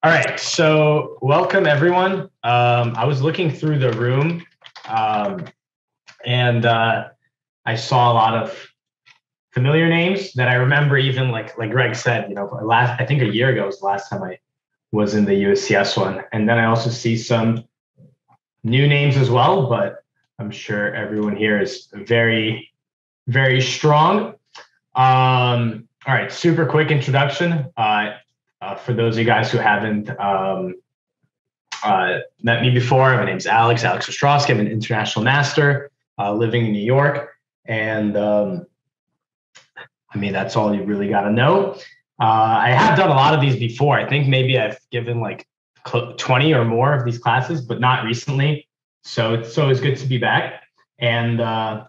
All right, so welcome everyone. Um, I was looking through the room, um, and uh, I saw a lot of familiar names that I remember. Even like like Greg said, you know, last I think a year ago was the last time I was in the USCS one, and then I also see some new names as well. But I'm sure everyone here is very very strong. Um, all right, super quick introduction. Uh, uh, for those of you guys who haven't um, uh, met me before, my name's Alex, Alex Ostrovskiy. I'm an international master uh, living in New York. And um, I mean, that's all you really got to know. Uh, I have done a lot of these before. I think maybe I've given like 20 or more of these classes, but not recently. So it's always good to be back. And uh,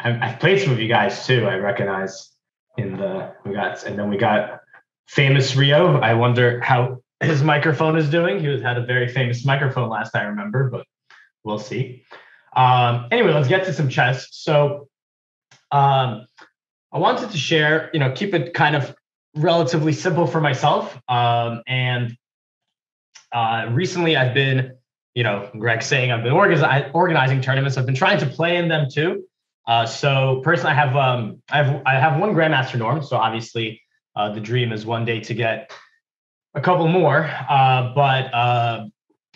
I've, I've played some of you guys too. I recognize in the, we got, and then we got famous Rio. I wonder how his microphone is doing. He was had a very famous microphone last I remember, but we'll see. Um, anyway, let's get to some chess. So um, I wanted to share, you know, keep it kind of relatively simple for myself. Um, and uh, recently I've been, you know, Greg saying I've been organizing, organizing tournaments. I've been trying to play in them too. Uh, so personally, I have um, I have I have one grandmaster norm. So obviously, uh, the dream is one day to get a couple more. Uh, but uh,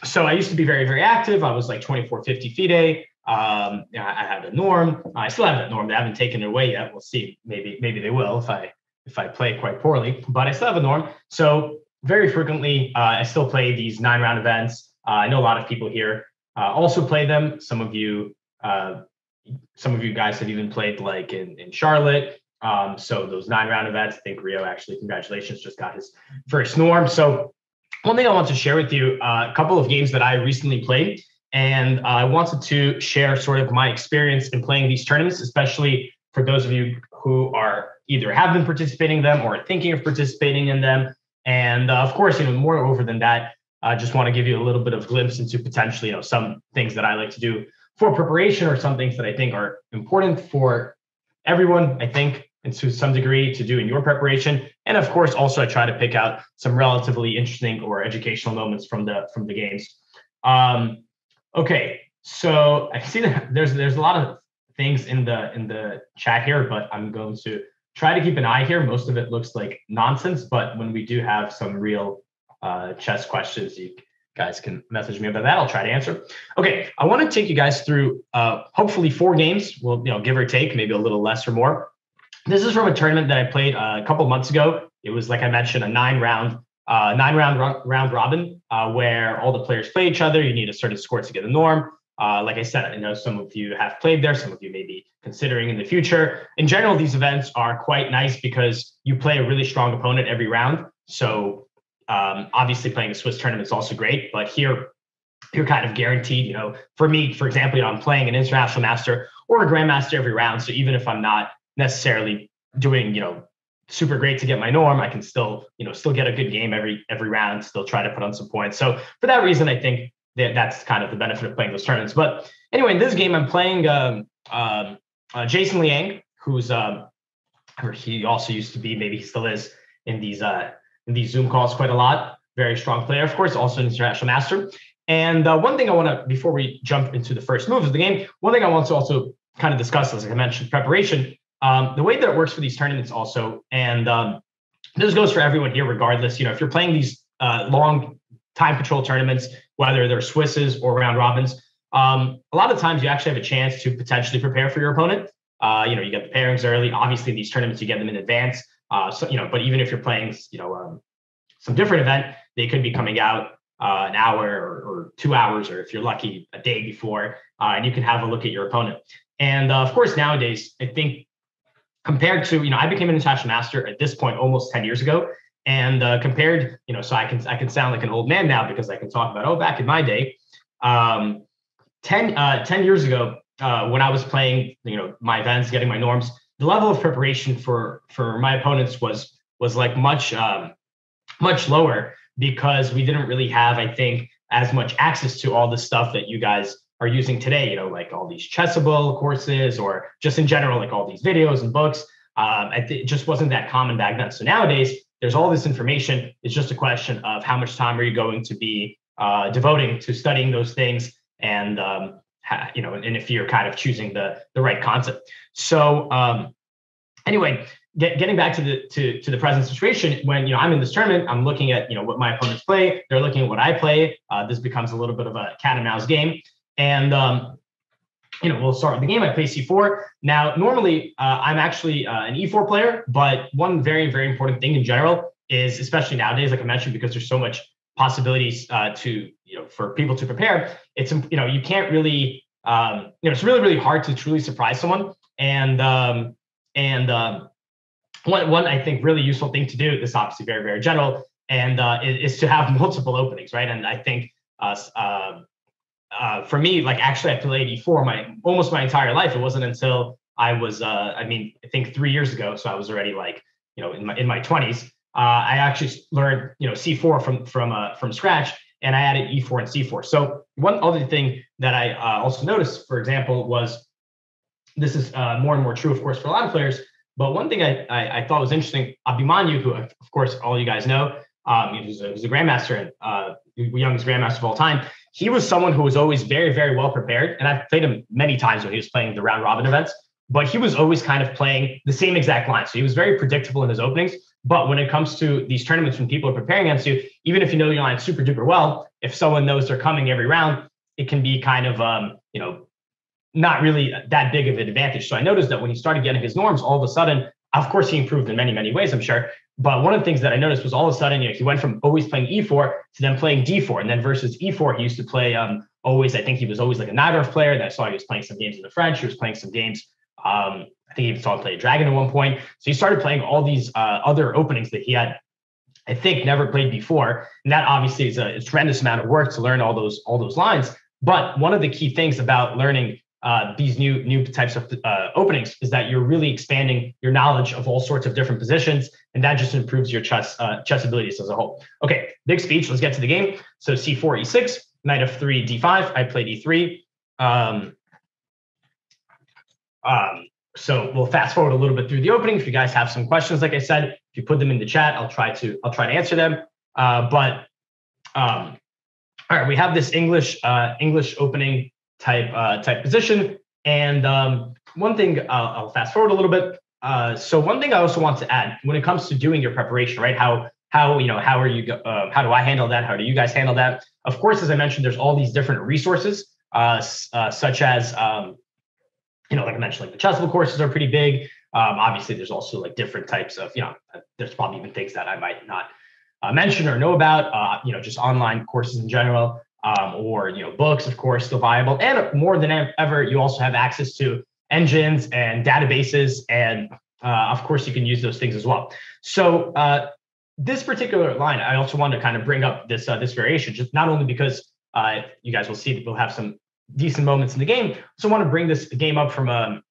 so I used to be very, very active. I was like 24, 50 FIDE. Um, you I had a norm. I still have that norm. They haven't taken it away yet. We'll see. Maybe, maybe they will if I if I play quite poorly. But I still have a norm. So very frequently, uh, I still play these nine round events. I know a lot of people here also play them. Some of you, uh, some of you guys have even played like in in Charlotte. Um, so those nine round events, I think Rio actually, congratulations, just got his first norm. So one thing I want to share with you, uh, a couple of games that I recently played, and I wanted to share sort of my experience in playing these tournaments, especially for those of you who are either have been participating in them or thinking of participating in them. And uh, of course, you know, moreover than that, I just want to give you a little bit of glimpse into potentially, you know, some things that I like to do for preparation or some things that I think are important for everyone. I think and to some degree to do in your preparation. And of course, also I try to pick out some relatively interesting or educational moments from the from the games. Um, okay, so I see that there's there's a lot of things in the in the chat here, but I'm going to try to keep an eye here. Most of it looks like nonsense, but when we do have some real uh, chess questions, you guys can message me about that. I'll try to answer. Okay, I want to take you guys through uh, hopefully four games. Well, you know, give or take, maybe a little less or more. This is from a tournament that I played uh, a couple months ago. It was, like I mentioned, a nine round, uh, nine round round robin uh, where all the players play each other. You need a certain score to get a norm. Uh, like I said, I know some of you have played there. Some of you may be considering in the future. In general, these events are quite nice because you play a really strong opponent every round. So um, obviously, playing a Swiss tournament is also great. But here, you're kind of guaranteed. You know, for me, for example, you know, I'm playing an international master or a grandmaster every round. So even if I'm not necessarily doing, you know, super great to get my norm. I can still, you know, still get a good game every every round, still try to put on some points. So for that reason, I think that that's kind of the benefit of playing those tournaments. But anyway, in this game, I'm playing um, um, uh, Jason Liang, who's um, he also used to be, maybe he still is in these uh, in these Zoom calls quite a lot. Very strong player, of course, also an international master. And uh, one thing I want to, before we jump into the first moves of the game, one thing I want to also kind of discuss, as I mentioned, preparation um, the way that it works for these tournaments also, and um, this goes for everyone here, regardless. You know, if you're playing these uh, long time control tournaments, whether they're Swisses or round robins, um, a lot of times you actually have a chance to potentially prepare for your opponent. Uh, you know, you get the pairings early. Obviously, in these tournaments you get them in advance. Uh, so you know, but even if you're playing, you know, um, some different event, they could be coming out uh, an hour or, or, two hours, or if you're lucky, a day before, uh, and you can have a look at your opponent. And uh, of course, nowadays, I think compared to you know I became an international master at this point almost 10 years ago and uh, compared you know so I can I can sound like an old man now because I can talk about oh back in my day um, 10 uh, 10 years ago when I was playing you know my events getting my norms the level of preparation for for my opponents was was like much um, much lower because we didn't really have I think as much access to all the stuff that you guys are using today, you know, like all these Chessable courses or just in general, like all these videos and books. Um, it just wasn't that common back then. So nowadays, there's all this information. It's just a question of how much time are you going to be uh, devoting to studying those things, and um, you know, and if you're kind of choosing the the right concept. So um, anyway, get, getting back to the to, to the present situation, when you know I'm in this tournament, I'm looking at you know what my opponents play. They're looking at what I play. Uh, this becomes a little bit of a cat and mouse game, and um, you know we'll start with the game. I play c4. Now normally uh, I'm actually uh, an e4 player, but one very very important thing in general is especially nowadays, like I mentioned, because there's so much possibilities uh, to you know for people to prepare. It's you know you can't really um, you know it's really really hard to truly surprise someone and um, and um, one, one I think really useful thing to do. This obviously very very general, and uh, is, is, to have multiple openings, right? And I think uh, uh, uh, for me, like actually, I played e4 my almost my entire life. It wasn't until I was, uh, I mean, I think three years ago, so I was already like, you know, in my in my 20s. Uh, I actually learned, you know, c4 from from uh, from scratch, and I added e4 and c4. So one other thing that I uh, also noticed, for example, was this is uh, more and more true, of course, for a lot of players but one thing I, I, I thought was interesting, Abhimanyu, who of course all you guys know, um, he, was a, he was a grandmaster and uh, youngest grandmaster of all time. He was someone who was always very, very well prepared. And I've played him many times when he was playing the round robin events, but he was always kind of playing the same exact line. So he was very predictable in his openings. But when it comes to these tournaments, when people are preparing against you, even if you know your line super duper well, if someone knows they're coming every round, it can be kind of um, you know not really that big of an advantage. So I noticed that when he started getting his norms, all of a sudden, of course, he improved in many, many ways, I'm sure. But one of the things that I noticed was all of a sudden, you know, he went from always playing E4 to then playing D4. And then versus E4, he used to play um, always, I think he was always like a Najdorf player. And I saw he was playing some games in the French. He was playing some games. Um, I think he even saw him play a dragon at one point. So he started playing all these uh, other openings that he had, I think, never played before. And that obviously is a, a tremendous amount of work to learn all those all those lines. But one of the key things about learning uh, these new new types of uh, openings is that you're really expanding your knowledge of all sorts of different positions, and that just improves your chess uh, chess abilities as a whole. Okay, big speech. Let's get to the game. So c4, e6, knight of three, d5. I played e3. Um, um, so we'll fast forward a little bit through the opening. If you guys have some questions, like I said, if you put them in the chat, I'll try to I'll try to answer them. Uh, but um, all right, we have this English uh, English opening type uh, type position. And um, one thing I'll, I'll, fast forward a little bit. Uh, so one thing I also want to add when it comes to doing your preparation, right? How how you know how are you uh, how do I handle that? How do you guys handle that? Of course, as I mentioned, there's all these different resources, uh, uh, such as um, you know, like I mentioned, like the Chessable courses are pretty big. Um, obviously, there's also like different types of you know, there's probably even things that I might not uh, mention or know about. Uh, you know, just online courses in general um, or you know books, of course, still viable. And more than ever, you also have access to engines and databases, and uh, of course, you can use those things as well. So uh, this particular line, I also want to kind of bring up this uh, this variation, just not only because uh, you guys will see that we'll have some decent moments in the game. So I want to bring this game up from a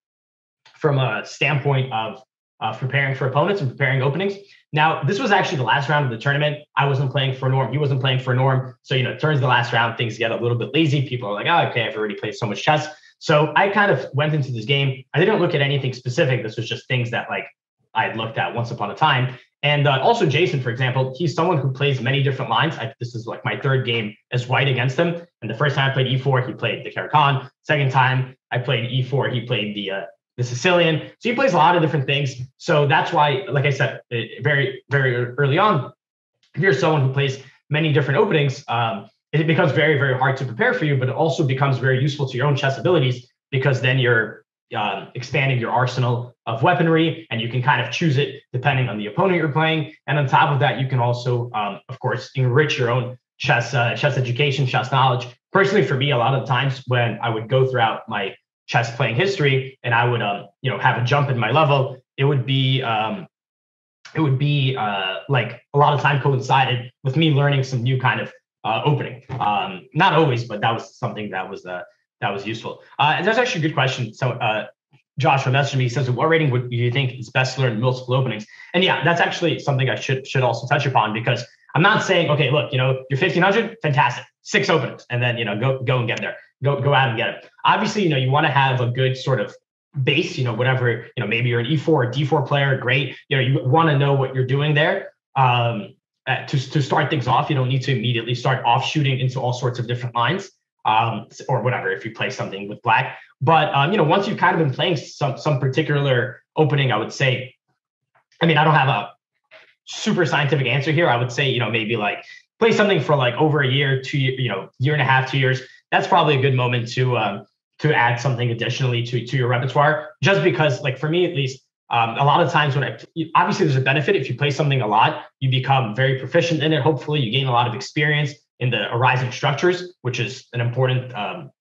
from a standpoint of uh, preparing for opponents and preparing openings. Now, this was actually the last round of the tournament. I wasn't playing for Norm. He wasn't playing for Norm. So, you know, it turns the last round, things get a little bit lazy. People are like, oh, okay, I've already played so much chess. So I kind of went into this game. I didn't look at anything specific. This was just things that like I had looked at once upon a time. And uh, also Jason, for example, he's someone who plays many different lines. I, this is like my third game as white against him. And the first time I played E4, he played the Caro-Kann. Second time I played E4, he played the uh, the Sicilian. So he plays a lot of different things. So that's why, like I said, very, very early on, if you're someone who plays many different openings, um, it becomes very, very hard to prepare for you, but it also becomes very useful to your own chess abilities because then you're um, expanding your arsenal of weaponry and you can kind of choose it depending on the opponent you're playing. And on top of that, you can also, um, of course, enrich your own chess, uh, chess education, chess knowledge. Personally, for me, a lot of times when I would go throughout my chess playing history and I would um you know have a jump in my level, it would be um it would be uh like a lot of time coincided with me learning some new kind of uh, opening. Um, not always, but that was something that was uh, that was useful. Uh, and that's actually a good question. So uh, Joshua messaged me. He says, "What rating would you think is best to learn multiple openings?" And yeah, that's actually something I should should also touch upon because I'm not saying, okay, look, you know, you're 1500, fantastic, six openings, and then you know go go and get there go go out and get it. Obviously, you know you want to have a good sort of base, you know, whatever, you know, maybe you're an E4 or D4 player, great. You know, you want to know what you're doing there. Um, to, to start things off, you don't need to immediately start offshooting into all sorts of different lines um, or whatever if you play something with black. But um, you know, once you've kind of been playing some some particular opening, I would say, I mean, I don't have a super scientific answer here. I would say, you know, maybe like play something for like over a year, two, year, you know, year and a half, two years. That's probably a good moment to um, to add something additionally to to your repertoire. Just because, like for me at least, um, a lot of times when I obviously there's a benefit if you play something a lot, you become very proficient in it. Hopefully, you gain a lot of experience in the arising structures, which is an important um,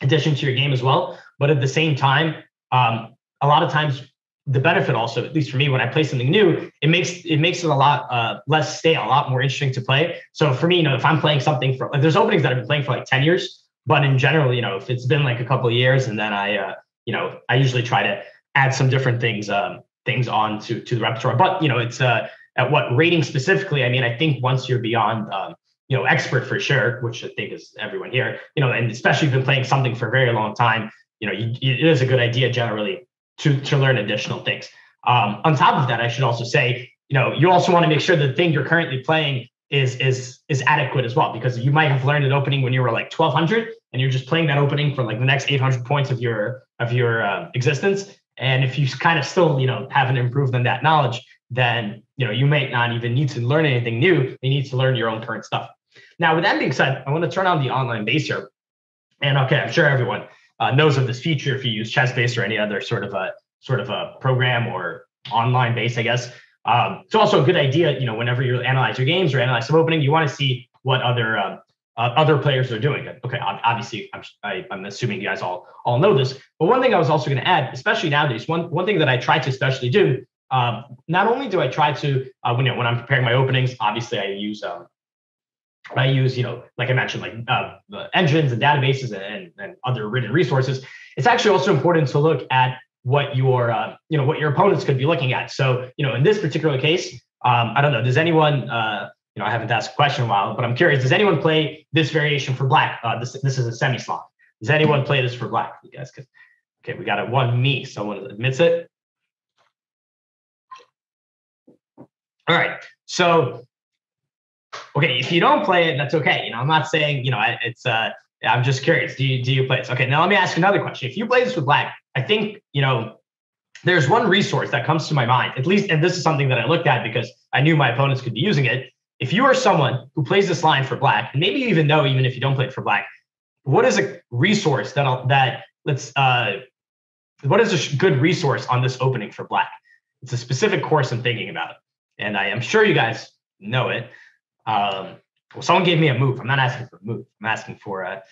addition to your game as well. But at the same time, um, a lot of times the benefit also, at least for me, when I play something new, it makes it makes it a lot uh, less stale, a lot more interesting to play. So for me, you know, if I'm playing something for like, there's openings that I've been playing for like ten years, but in general, you know, if it's been like a couple of years, and then I, uh, you know, I usually try to add some different things um, things on to to the repertoire. But you know, it's uh, at what rating specifically. I mean, I think once you're beyond um, you know expert for sure, which I think is everyone here, you know, and especially if you've been playing something for a very long time, you know, you, it is a good idea generally to, to learn additional things. Um, on top of that, I should also say, you know, you also want to make sure the thing you're currently playing is is is adequate as well, because you might have learned an opening when you were like 1200, and you're just playing that opening for like the next 800 points of your of your uh, existence. And if you kind of still, you know, haven't improved on that knowledge, then you know you might not even need to learn anything new. You need to learn your own current stuff. Now, with that being said, I want to turn on the online base here. And okay, I'm sure everyone uh, knows of this feature if you use ChessBase or any other sort of a sort of a program or online base, I guess. Um, it's also a good idea, you know, whenever you analyze your games or analyze some opening, you want to see what other um, uh, other players are doing. Okay, obviously, I'm, I, am i am assuming you guys all all know this. But one thing I was also going to add, especially nowadays, one one thing that I try to especially do. Um, not only do I try to uh, when you know, when I'm preparing my openings, obviously I use um, I use, you know, like I mentioned, like uh, engines and databases and, and other written resources. It's actually also important to look at what your, uh, you know, what your opponents could be looking at. So, you know, in this particular case, um, I don't know, does anyone, uh, you know, I haven't asked a question in a while, but I'm curious, does anyone play this variation for black? Uh, this, this is a semi-Slav. Does anyone play this for black? You guys could, okay, we got it one me, someone admits it. All right, so okay, if you don't play it, that's okay. You know, I'm not saying, you know, it's, uh, I'm just curious. Do you, do you play this? Okay. Now let me ask another question. If you play this with black, I think, you know, there's one resource that comes to my mind, at least, and this is something that I looked at because I knew my opponents could be using it. If you are someone who plays this line for black, and maybe you even know, even if you don't play it for black, what is a resource that I'll, that let's uh, what is a good resource on this opening for black? It's a specific course I'm thinking about, and I am sure you guys know it. Um, well, someone gave me a move. I'm not asking for a move. I'm asking for a,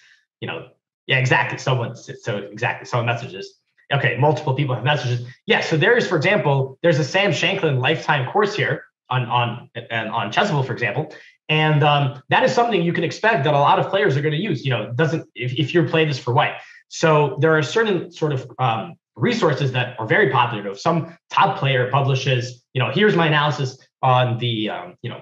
you know, yeah, exactly. Someone, so exactly. Someone messages. Okay, multiple people have messages. Yeah, so there's, for example, there's a Sam Shankland lifetime course here on on and on Chessable, for example, and um, that is something you can expect that a lot of players are going to use. You know, doesn't if, if you're playing this for white. So there are certain sort of um, resources that are very popular. If some top player publishes, you know, here's my analysis on the um, you know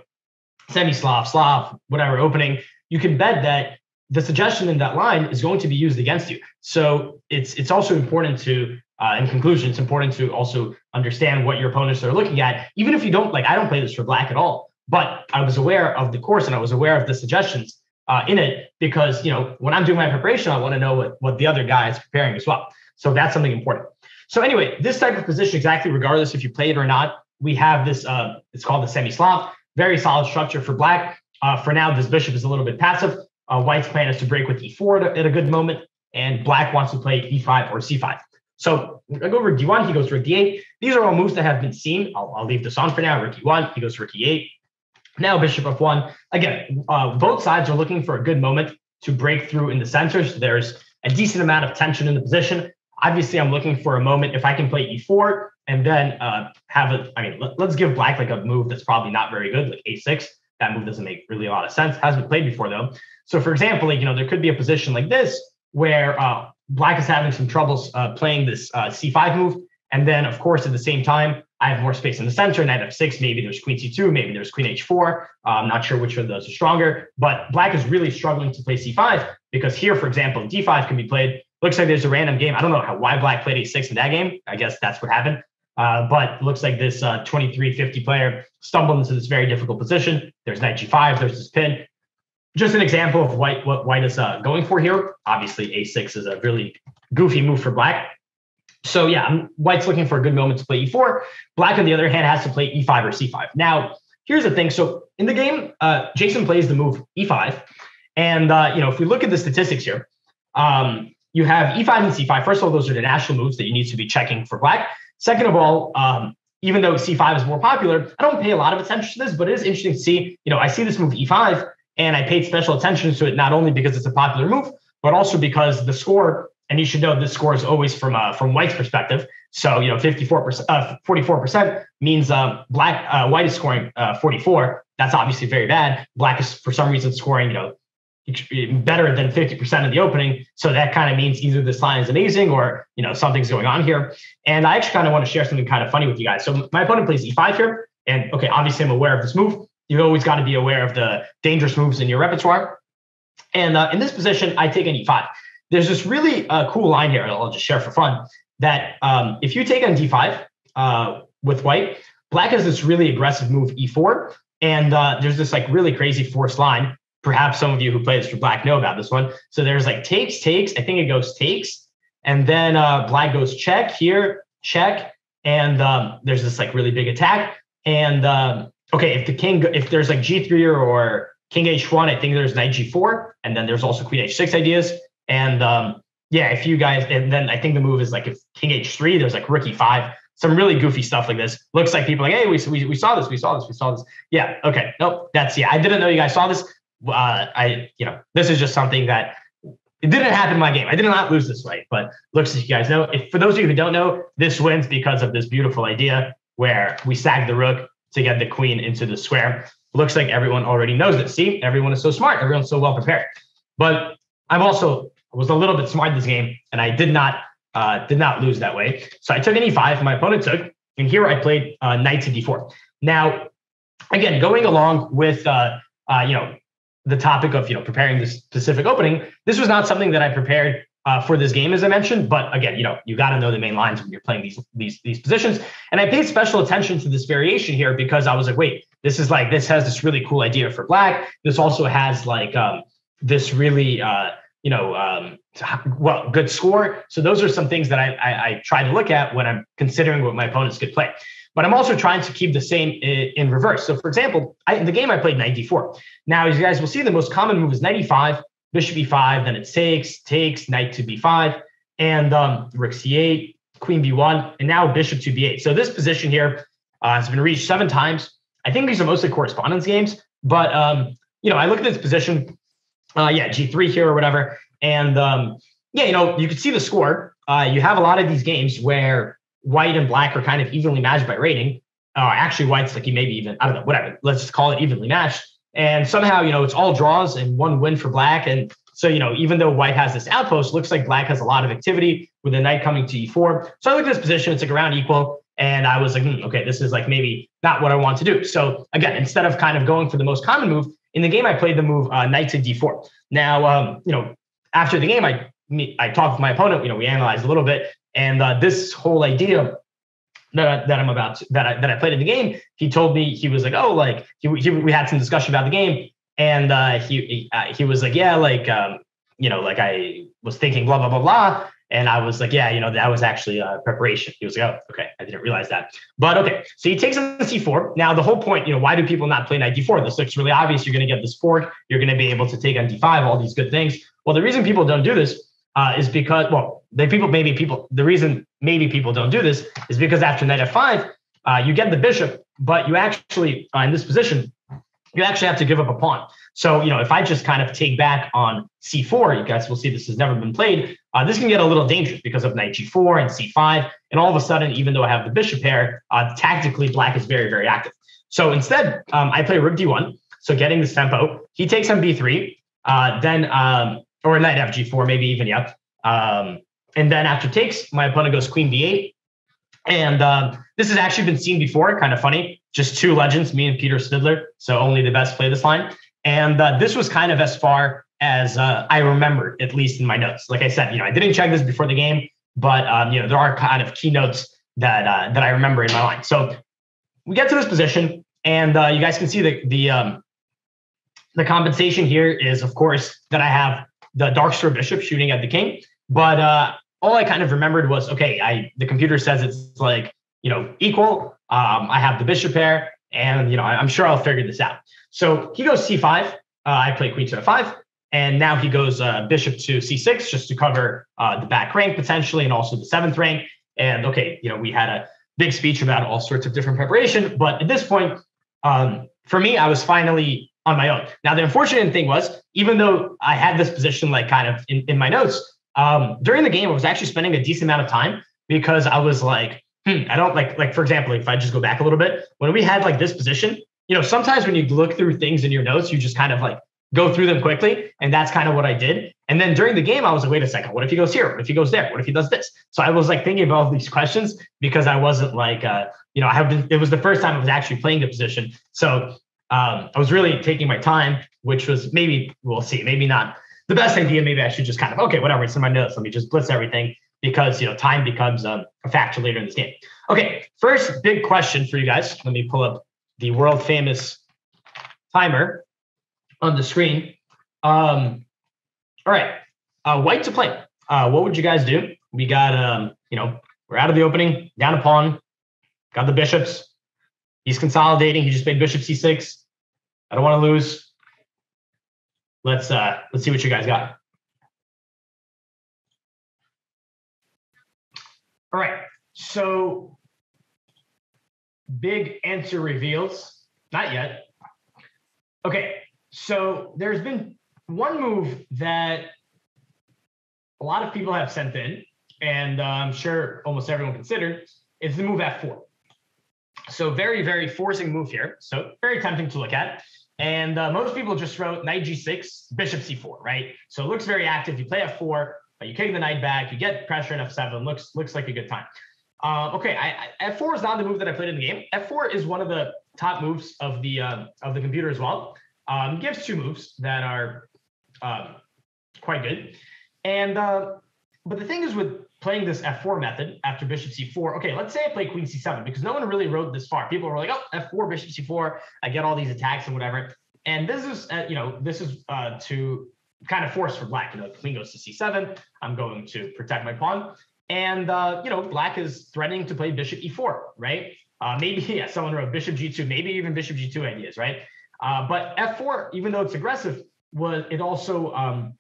semi-Slav, Slav, whatever opening, you can bet that the suggestion in that line is going to be used against you. So it's it's also important to, uh, in conclusion, it's important to also understand what your opponents are looking at, even if you don't like. I don't play this for black at all, but I was aware of the course and I was aware of the suggestions uh, in it because you know when I'm doing my preparation, I want to know what what the other guy is preparing as well. So that's something important. So anyway, this type of position, exactly regardless if you play it or not, we have this. Uh, it's called the semi-Slav very solid structure for black. Uh, for now, this bishop is a little bit passive. Uh, white's plan is to break with e4 at a, good moment, and black wants to play e5 or c5. So I go over d1, he goes rook d8. These are all moves that have been seen. I'll, I'll leave this on for now. Rook e1, he goes rook e8. Now bishop f1. Again, uh, both sides are looking for a good moment to break through in the center. So there's a decent amount of tension in the position. Obviously, I'm looking for a moment if I can play e4 and then uh, have a. I mean, let, us give black like a move that's probably not very good, like a6. That move doesn't make really a lot of sense. Hasn't been played before though. So, for example, like you know, there could be a position like this where uh, black is having some troubles uh, playing this uh, c5 move, and then of course at the same time I have more space in the center, knight f6. Maybe there's queen c2, maybe there's queen h4. Uh, I'm not sure which of those are stronger, but black is really struggling to play c5 because here, for example, d5 can be played looks like there's a random game. I don't know how why Black played a6 in that game. I guess that's what happened. Uh, but looks like this uh, 2350 player stumbled into this very difficult position. There's knight g5, there's this pin. Just an example of white what white is uh, going for here. Obviously, a6 is a really goofy move for black. So yeah, white's looking for a good moment to play e4. Black, on the other hand, has to play e5 or c5. Now, here's the thing. So in the game, uh, Jason plays the move e5. And uh, you know, if we look at the statistics here, um, you have e5 and c5. First of all, those are the national moves that you need to be checking for black. Second of all, um, even though c5 is more popular, I don't pay a lot of attention to this, but it is interesting to see. You know, I see this move e5, and I paid special attention to it not only because it's a popular move, but also because the score. And you should know this score is always from uh, from White's perspective. So you know, 54%, uh, 44% means uh, black uh, white is scoring uh, 44. That's obviously very bad. Black is for some reason scoring you know better than 50% of the opening. So that kind of means either this line is amazing or, you know, something's going on here. And I actually kind of want to share something kind of funny with you guys. So my opponent plays e5 here. And okay, obviously I'm aware of this move. You've always got to be aware of the dangerous moves in your repertoire. And uh, in this position, I take an e5. There's this really uh, cool line here. I'll just share for fun that um, if you take on d5 uh, with white, black has this really aggressive move e4. And uh, there's this like really crazy forced line perhaps some of you who play this for black know about this one. So there's like takes, takes. I think it goes takes, and then uh, black goes check here, check, and um, there's this like really big attack. And um, okay, if the king, if there's like g3 or king h1, I think there's knight g4, and then there's also queen h6 ideas. And um, yeah, if you guys, and then I think the move is like if king h3, there's like rook e5 some really goofy stuff like this. Looks like people like, hey, we, we, we saw this, we saw this, we saw this. Yeah, okay, nope, that's yeah. I didn't know you guys saw this uh, I, you know, this is just something that it didn't happen in my game. I did not lose this way, but looks as you guys know. If for those of you who don't know, this wins because of this beautiful idea where we sag the rook to get the queen into the square. Looks like everyone already knows it. See, everyone is so smart. Everyone's so well prepared. But I'm also was a little bit smart this game, and I did not uh, did not lose that way. So I took an e5. My opponent took, and here I played uh, knight to d4. Now, again, going along with uh, uh, you know the topic of you know preparing this specific opening, this was not something that I prepared uh, for this game, as I mentioned. But again, you know, you got to know the main lines when you're playing these these these positions. And I paid special attention to this variation here because I was like, wait, this is like this has this really cool idea for black. This also has like um, this really uh, you know um, well good score. So those are some things that I, I I try to look at when I'm considering what my opponents could play. But I'm also trying to keep the same in, reverse. So, for example, I, in the game I played 94. Now, as you guys will see, the most common move is 95, bishop e5, then it takes, takes, knight to b5, and um, rook c8, queen b1, and now bishop to b8. So this position here uh, has been reached seven times. I think these are mostly correspondence games, but um, you know, I look at this position, uh, yeah, g3 here or whatever, and um, yeah, you know, you can see the score. Uh, you have a lot of these games where white and black are kind of evenly matched by rating. Uh, actually, white's like maybe even I don't know whatever. Let's just call it evenly matched. And somehow you know it's all draws and one win for black. And so you know even though white has this outpost, looks like black has a lot of activity with the knight coming to e4. So I look at this position; it's like around equal. And I was like, hmm, okay, this is like maybe not what I want to do. So again, instead of kind of going for the most common move in the game, I played the move uh, knight to d4. Now, um, you know, after the game, I I talked with my opponent. You know, we analyzed a little bit, and uh, this whole idea that, I, that I'm about to, that I, that I played in the game, he told me he was like, oh, like he, he we had some discussion about the game, and uh, he he, uh, was like, yeah, like um, you know, like I was thinking blah blah blah blah, and I was like, yeah, you know, that was actually a preparation. He was like, oh, okay, I didn't realize that. But okay, so he takes on c4. Now the whole point, you know, why do people not play knight d4? This looks really obvious. You're going to get this fork. You're going to be able to take on d5. All these good things. Well, the reason people don't do this uh, is because well, the people maybe people the reason maybe people don't do this is because after knight f5, uh, you get the bishop, but you actually uh, in this position you actually have to give up a pawn. So you know if I just kind of take back on c4, you guys will see this has never been played. Uh, this can get a little dangerous because of knight g4 and c5, and all of a sudden, even though I have the bishop pair, uh, tactically black is very very active. So instead, um, I play rook d1. So getting this tempo, he takes on b3. Uh, then um, or knight fg4, maybe even, yep. Um, and then after takes, my opponent goes queen b8. And um, this has actually been seen before, kind of funny. Just two legends, me and Peter Svidler. So only the best play this line. And uh, this was kind of as far as uh, I remember, at least in my notes. Like I said, you know, I didn't check this before the game, but um, you know, there are kind of keynotes that uh, that I remember in my mind. So we get to this position, and uh, you guys can see the the um, the compensation here is, of course, that I have the dark Darkstore Bishop shooting at the king. But uh, all I kind of remembered was, okay, I the computer says it's like you know equal. Um, I have the bishop pair, and you know I, am sure I'll figure this out. So he goes c5. Uh, I play queen to f5. And now he goes uh, bishop to c6 just to cover uh, the back rank potentially and also the seventh rank. And okay, you know, we had a big speech about all sorts of different preparation. But at this point, um, for me, I was finally on my own. Now, the unfortunate thing was, even though I had this position like kind of in, in my notes, um, during the game, I was actually spending a decent amount of time because I was like, hmm, I don't like, like, for example, if I just go back a little bit, when we had like this position, you know, sometimes when you look through things in your notes, you just kind of like go through them quickly. And that's kind of what I did. And then during the game, I was like, wait a second, what if he goes here? What if he goes there? What if he does this? So I was like thinking about all these questions because I wasn't like, uh, you know, I have been, it was the first time I was actually playing the position. So um, I was really taking my time, which was maybe, we'll see, maybe not the best idea. Maybe I should just kind of, okay, whatever, it's in my notes. Let me just blitz everything because, you know, time becomes um, a factor later in this game. Okay, first big question for you guys. Let me pull up the world famous timer on the screen. Um, all right, uh, white to play. Uh, what would you guys do? We got, um, you know, we're out of the opening, down a pawn, got the bishops. He's consolidating. He just made bishop c6. I don't want to lose. Let's uh, let's see what you guys got. All right, so big answer reveals. Not yet. Okay, so there's been one move that a lot of people have sent in, and uh, I'm sure almost everyone considered, is the move f4. So very, very forcing move here. So very tempting to look at. And uh, most people just wrote knight g6, bishop c4, right? So it looks very active. You play f4, but you kick the knight back, you get pressure in f7. Looks looks like a good time. Uh, okay, I, I, f4 is not the move that I played in the game. f4 is one of the top moves of the uh, of the computer as well. Um, gives two moves that are um, quite good. And uh, but the thing is with playing this f4 method after bishop c4, okay, let's say I play queen c7 because no one really wrote this far. People were like, oh, f4, bishop c4, I get all these attacks and whatever. And this is, uh, you know, this is uh, to kind of force for black. You know, queen goes to c7. I'm going to protect my pawn. And, uh, you know, black is threatening to play bishop e4, right? Uh, maybe, yeah, someone wrote bishop g2, maybe even bishop g2 ideas, right? Uh, but f4, even though it's aggressive, was it also, um,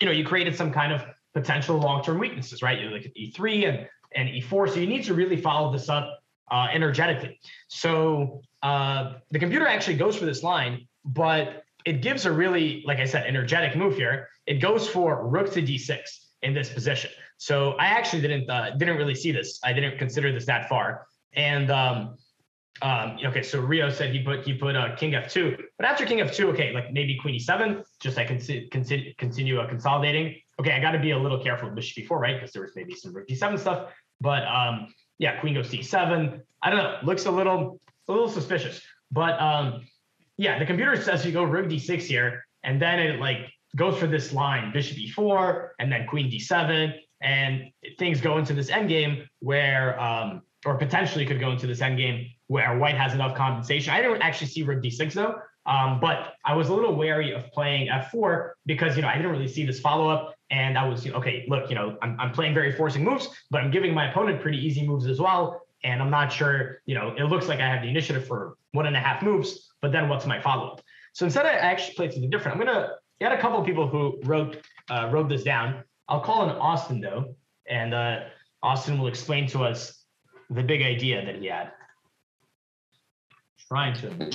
you know, you created some kind of potential long-term weaknesses, right? You look at e3 and and e4, so you need to really follow this up uh, energetically. So uh, the computer actually goes for this line, but it gives a really, like I said, energetic move here. It goes for rook to d6 in this position. So I actually didn't uh, didn't really see this. I didn't consider this that far. And um, um, okay, so Rio said he put he put uh, king f2, but after king f2, okay, like maybe queen e7, just I can continue continue uh, consolidating. Okay, I got to be a little careful with bishop b4, right? Because there was maybe some rook d7 stuff, but um, yeah, queen goes d7. I don't know, looks a little a little suspicious, but um, yeah, the computer says you go rook d6 here, and then it like goes for this line bishop e4, and then queen d7, and things go into this endgame where um, or potentially could go into this endgame where white has enough compensation. I didn't actually see rook d6 though, um, but I was a little wary of playing f4 because you know I didn't really see this follow up, and I was okay. Look, you know I'm I'm playing very forcing moves, but I'm giving my opponent pretty easy moves as well, and I'm not sure. You know, it looks like I have the initiative for one and a half moves, but then what's my follow up? So instead, I actually played something different. I'm gonna. You had a couple of people who wrote uh, wrote this down. I'll call in Austin though, and uh, Austin will explain to us the big idea that he had. Trying to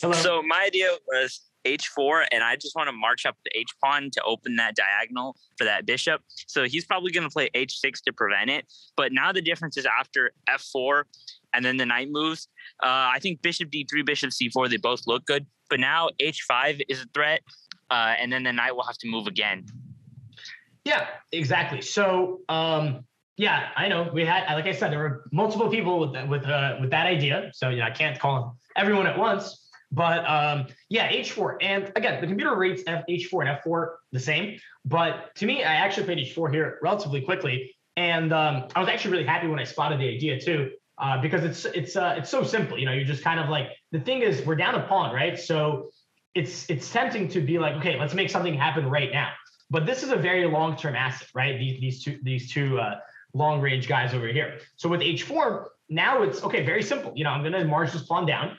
Hello. So my idea was h4, and I just want to march up the h pawn to open that diagonal for that bishop. So he's probably going to play h6 to prevent it. But now the difference is after f4 and then the knight moves. Uh, I think bishop d3, bishop c4, they both look good. But now h5 is a threat, uh, and then the knight will have to move again. Yeah, exactly. So um, yeah, I know. We had, like I said, there were multiple people with with uh, with that idea. So yeah, I can't call everyone at once. But um, yeah, H4. And again, the computer rates F, H4 and F4 the same. But to me, I actually played H4 here relatively quickly. And um, I was actually really happy when I spotted the idea too, uh, because it's it's uh, it's so simple. You know, you're just kind of like the thing is we're down a pawn, right? So it's it's tempting to be like, okay, let's make something happen right now. But this is a very long term asset, right? These these two these two uh, long range guys over here. So with H4, now it's okay, very simple. You know, I'm going to march this pawn down.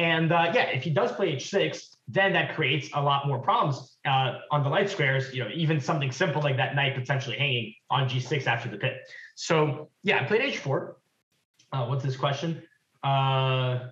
And uh, yeah, if he does play h6, then that creates a lot more problems uh, on the light squares. You know, even something simple like that knight potentially hanging on g6 after the pit. So yeah, I played h4. Uh, what's this question? Uh,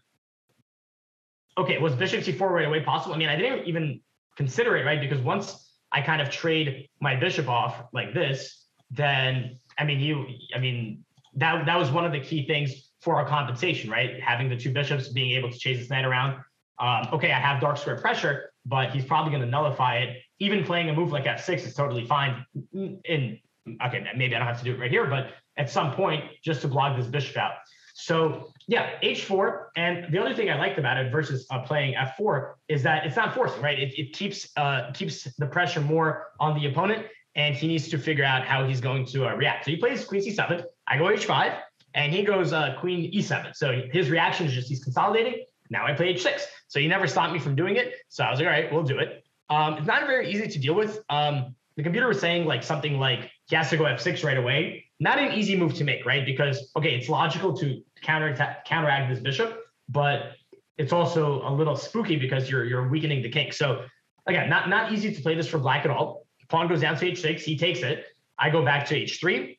okay, was bishop c4 right away possible? I mean, I didn't even consider it, right? Because once I kind of trade my bishop off like this, then I mean, you, I mean, that that was one of the key things for our compensation, right? Having the two bishops, being able to chase this knight around. Um, okay, I have dark square pressure, but he's probably going to nullify it. Even playing a move like f6 is totally fine. In okay, maybe I don't have to do it right here, but at some point, just to block this bishop out. So yeah, h4. And the other thing I liked about it versus uh, playing f4 is that it's not forcing, right? It, it keeps uh, keeps the pressure more on the opponent, and he needs to figure out how he's going to uh, react. So he plays queen c7. I go h5 and he goes uh, queen e7. So his reaction is just he's consolidating. Now I play h6. So he never stopped me from doing it. So I was like, all right, we'll do it. Um, it's not very easy to deal with. Um, the computer was saying like something like he has to go f6 right away. Not an easy move to make, right? Because okay, it's logical to counter counteract this bishop, but it's also a little spooky because you're you're weakening the king. So again, not not easy to play this for black at all. Pawn goes down to h6. He takes it. I go back to h3.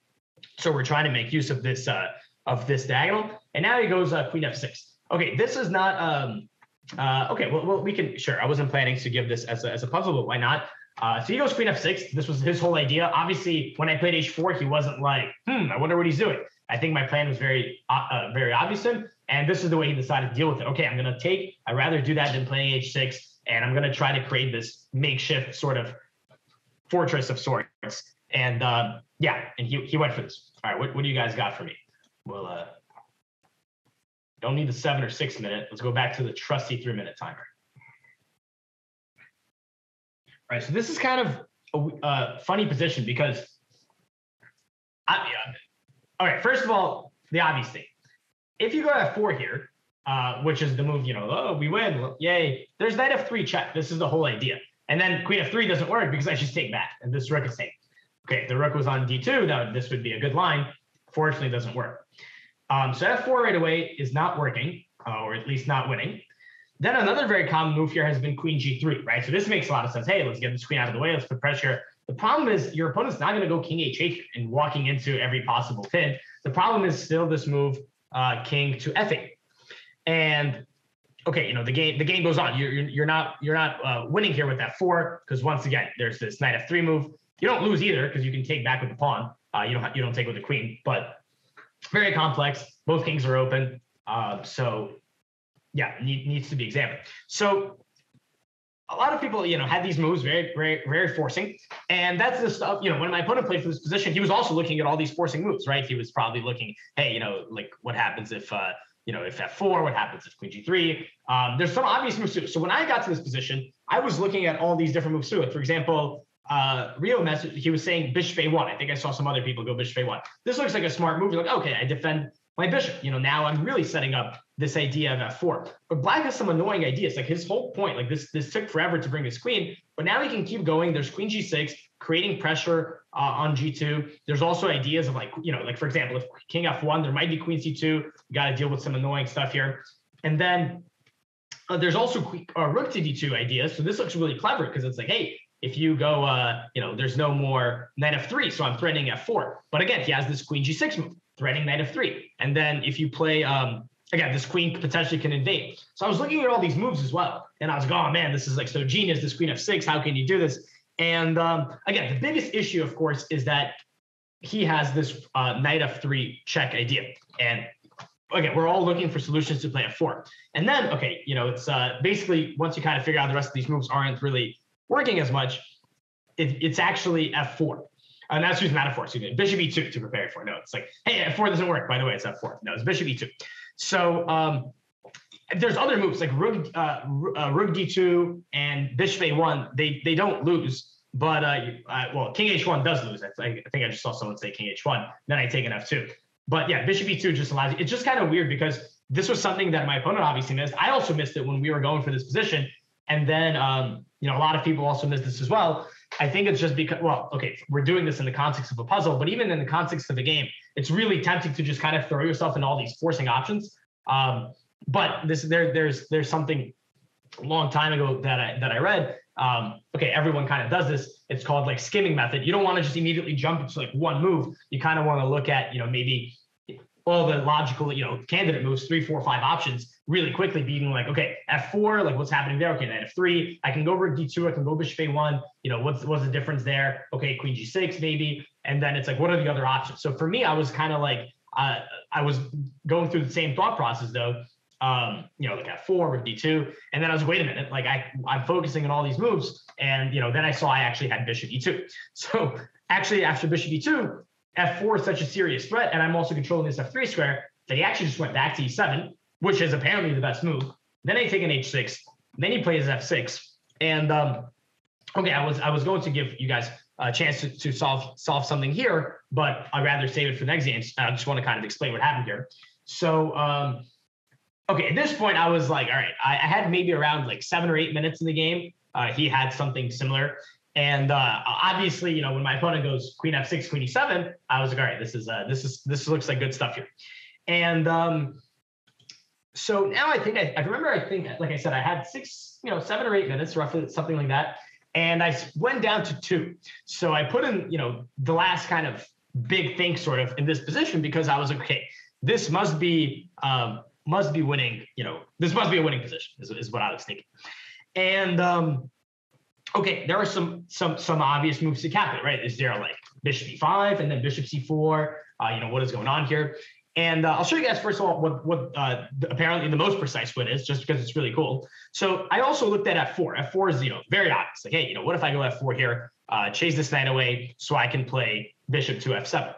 So we're trying to make use of this uh, of this diagonal, and now he goes uh, queen f6. Okay, this is not um, uh, okay. Well, well, we can sure. I wasn't planning to give this as a, as a puzzle, but why not? Uh, so he goes queen f6. This was his whole idea. Obviously, when I played h4, he wasn't like, hmm, I wonder what he's doing. I think my plan was very uh, uh very obvious to him, and this is the way he decided to deal with it. Okay, I'm gonna take. I'd rather do that than playing h6, and I'm gonna try to create this makeshift sort of fortress of sorts. And uh, yeah, and he he went for this. All right, what, what do you guys got for me? Well, uh, don't need the seven or six minute. Let's go back to the trusty three minute timer. All right, so this is kind of a, a funny position because, I, all right, first of all, the obvious thing. If you go to four here, uh, which is the move, you know, oh, we win, yay. There's knight f3 check. This is the whole idea. And then queen f3 doesn't work because I just take back, and this rook is taken. Okay, the rook was on d2, now this would be a good line. Fortunately, doesn't work. Um, so f4 right away is not working, uh, or at least not winning. Then another very common move here has been queen g3, right? So this makes a lot of sense. Hey, let's get this queen out of the way. Let's put pressure. The problem is your opponent's not going to go king h8 and walking into every possible pin. The problem is still this move, uh, king to f8. And okay, you know the game the game goes on. You're you're not you're not uh, winning here with that four because once again there's this knight f3 move. You don't lose either because you can take back with the pawn. Uh, you don't you don't take with the queen, but very complex. Both kings are open, uh, so yeah, need, needs to be examined. So a lot of people, you know, had these moves very, very, very forcing, and that's the stuff. You know, when my opponent played for this position, he was also looking at all these forcing moves, right? He was probably looking, hey, you know, like what happens if, uh, you know, if f4, what happens if queen g3? Um, there's some obvious moves too. So when I got to this position, I was looking at all these different moves too. Like for example, uh, Rio message, he was saying bishop a1. I think I saw some other people go bishop a1. This looks like a smart move. You're like, okay, I defend my bishop. You know, now I'm really setting up this idea of f4. But Black has some annoying ideas. Like his whole point, like this, this took forever to bring his queen, but now he can keep going. There's queen g6, creating pressure uh, on g2. There's also ideas of like, you know, like for example, if king f1, there might be queen c2. You got to deal with some annoying stuff here. And then uh, there's also uh, rook to d2 ideas. So this looks really clever because it's like, hey, if you go, uh, you know, there's no more knight f3, so I'm threatening f4. But again, he has this queen g6 move, threatening knight f3. And then if you play, um, again, this queen potentially can invade. So I was looking at all these moves as well, and I was like, oh man, this is like so genius. This queen f6, how can you do this? And um, again, the biggest issue, of course, is that he has this uh, knight f3 check idea, and again, we're all looking for solutions to play f4. And then, okay, you know, it's uh, basically once you kind of figure out the rest of these moves aren't really working as much, it, it's actually F4. And that's using metaphor. So you bishop e2 to prepare for. No, it's like, hey, F4 doesn't work. By the way, it's F4. No, it's bishop e2. So um, there's other moves like rook, uh, uh, rook d2 and bishop a1. They they don't lose, but uh, uh well, king h1 does lose. I, I think I just saw someone say king h1. Then I take an f2. But yeah, bishop e2 just allows you. It's just kind of weird because this was something that my opponent obviously missed. I also missed it when we were going for this position, and then um, you know a lot of people also miss this as well. I think it's just because, well, okay, we're doing this in the context of a puzzle, but even in the context of a game, it's really tempting to just kind of throw yourself in all these forcing options. Um, but this there there's there's something a long time ago that I that I read. Um, okay, everyone kind of does this. It's called like skimming method. You don't want to just immediately jump into like one move. You kind of want to look at you know maybe all the logical, you know, candidate moves, three, four, five options really quickly, being like, okay, F4, like what's happening there? Okay, then F3, I can go over D2, I can go Bishop A1, you know, what's what's the difference there? Okay, Queen G6 maybe. And then it's like, what are the other options? So for me, I was kind of like, uh, I was going through the same thought process though. Um, you know, like F4 with D2. And then I was, wait a minute, like I, I'm focusing on all these moves. And, you know, then I saw I actually had Bishop E2. So actually after Bishop E2, F4 is such a serious threat, and I'm also controlling this F3 square, that he actually just went back to E7, which is apparently the best move. Then I take an H6, then he plays F6. And um, okay, I was I was going to give you guys a chance to, to solve solve something here, but I'd rather save it for the next game. I just want to kind of explain what happened here. So um, okay, at this point, I was like, all right, I, I had maybe around like seven or eight minutes in the game. Uh, he had something similar. And uh, obviously, you know, when my opponent goes queen f6, queen e7, I was like, all right, this is uh, this is this looks like good stuff here. And um, so now I think I, I remember I think like I said I had six, you know, seven or eight minutes, roughly something like that, and I went down to two. So I put in, you know, the last kind of big thing sort of in this position because I was like, okay, this must be um, must be winning. You know, this must be a winning position is, is what I was thinking. And um, okay, there are some some some obvious moves to cap it, right? Is there like bishop e5 and then bishop c4? Uh, you know what is going on here? And uh, I'll show you guys first of all what what uh, apparently the most precise one is, just because it's really cool. So I also looked at f4. F4 is you know very obvious. Like hey, you know what if I go f4 here, uh, chase this knight away, so I can play bishop to f7.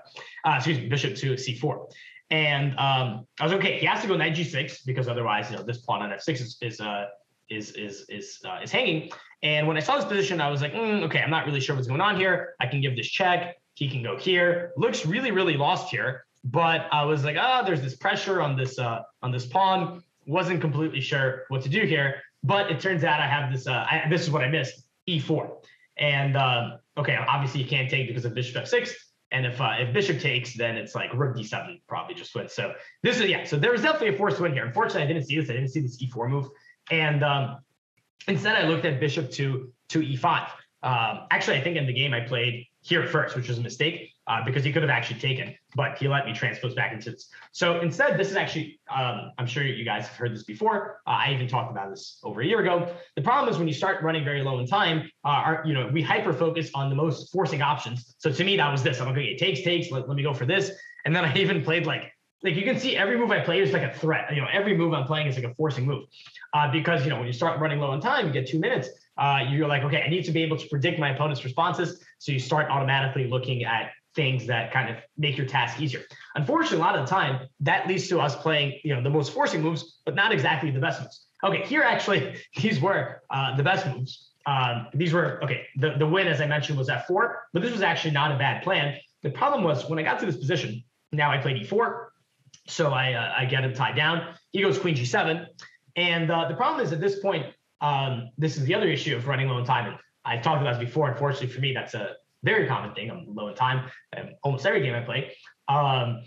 Uh, excuse me, bishop to c4. And um, I was okay. He has to go knight g6 because otherwise, you know, this pawn on f6 is is uh, is is is uh, is hanging. And when I saw this position, I was like, mm, okay, I'm not really sure what's going on here. I can give this check. He can go here. Looks really really lost here. But I was like, ah, oh, there's this pressure on this uh, on this pawn. Wasn't completely sure what to do here. But it turns out I have this. Uh, I, this is what I missed. E4. And um, okay, obviously you can't take because of bishop f6. And if uh, if bishop takes, then it's like rook d7 probably just wins. So this is yeah. So there was definitely a forced win here. Unfortunately, I didn't see this. I didn't see this e4 move. And um, instead, I looked at bishop to to e5. Um, actually, I think in the game I played here first, which was a mistake uh, because he could have actually taken, but he let me transpose back into this. So instead, this is actually, um, I'm sure you guys have heard this before. Uh, I even talked about this over a year ago. The problem is when you start running very low in time, uh, our, you know, we hyper focus on the most forcing options. So to me, that was this. I'm like, okay, it takes, takes, let, let me go for this. And then I even played like like you can see every move I play is like a threat. You know, every move I'm playing is like a forcing move, uh, because you know when you start running low on time, you get two minutes. Uh, you're like, okay, I need to be able to predict my opponent's responses, so you start automatically looking at things that kind of make your task easier. Unfortunately, a lot of the time that leads to us playing, you know, the most forcing moves, but not exactly the best moves. Okay, here actually these were uh, the best moves. Um, these were okay. The the win, as I mentioned, was at four, but this was actually not a bad plan. The problem was when I got to this position. Now I played e4. So I, uh, I get him tied down. He goes queen g7. And uh, the problem is at this point, um, this is the other issue of running low in time. And I talked about this before. Unfortunately for me, that's a very common thing. I'm low in time. Almost every game I play. Um,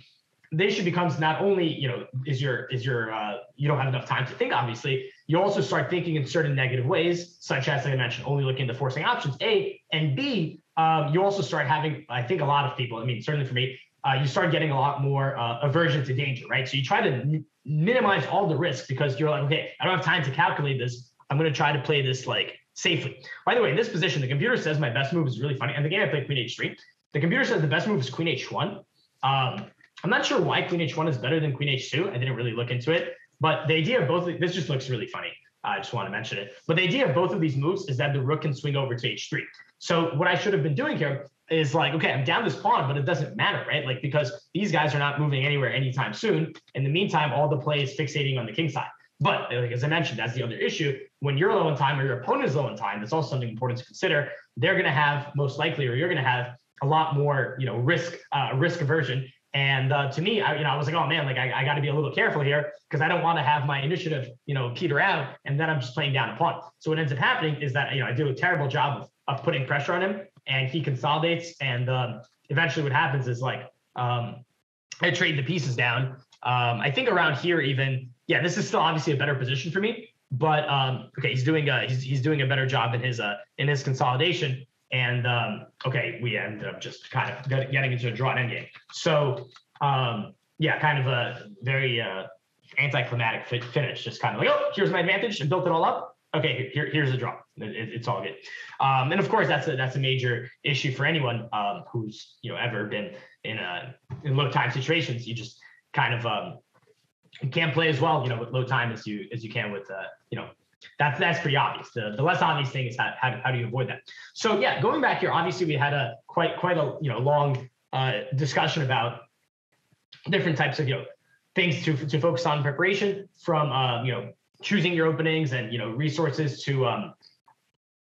the issue becomes not only you know is your is your uh, you don't have enough time to think obviously you also start thinking in certain negative ways such as i mentioned only looking at the forcing options a and b um, you also start having i think a lot of people i mean certainly for me uh, you start getting a lot more uh, aversion to danger, right? So you try to m- minimize all the risk because you're like, okay, I don't have time to calculate this. I'm going to try to play this like safely. By the way, in this position, the computer says my best move is really funny. And the game I played Queen H3. The computer says the best move is Queen H1. Um, I'm not sure why Queen H1 is better than Queen H2. I didn't really look into it, but the idea of both this just looks really funny. I just want to mention it. But the idea of both of these moves is that the rook can swing over to H3. So what I should have been doing here is like, okay, I'm down this pawn, but it doesn't matter, right? Like because these guys are not moving anywhere anytime soon. In the meantime, all the play is fixating on the king side. But like, as I mentioned, that's the other issue. When you're low in time or your opponent is low in time, that's also something important to consider. They're going to have most likely, or you're going to have a lot more, you know, risk uh, risk aversion. And uh, to me, I, you know, I was like, oh man, like I, I got to be a little careful here because I don't want to have my initiative, you know, peter out, and then I'm just playing down a pawn. So what ends up happening is that you know I do a terrible job of, of putting pressure on him, and he consolidates, and um, eventually what happens is like um, I trade the pieces down. Um, I think around here even, yeah, this is still obviously a better position for me. But um, okay, he's doing a he's, he's doing a better job in his uh, in his consolidation. And um, okay, we ended up just kind of getting into a draw endgame. So um, yeah, kind of a very uh, anticlimactic finish. Just kind of like, oh, here's my advantage, and built it all up. Okay, here, here's a draw. It, it's all good. Um, and of course, that's a that's a major issue for anyone um, who's you know ever been in a in low time situations. You just kind of um, can't play as well, you know, with low time as you as you can with uh, you know that's that's pretty obvious. The, the less obvious thing is how, how, how do you avoid that? So yeah, going back here, obviously we had a quite quite a you know long uh, discussion about different types of you know things to to focus on preparation from uh, you know choosing your openings and you know resources to um,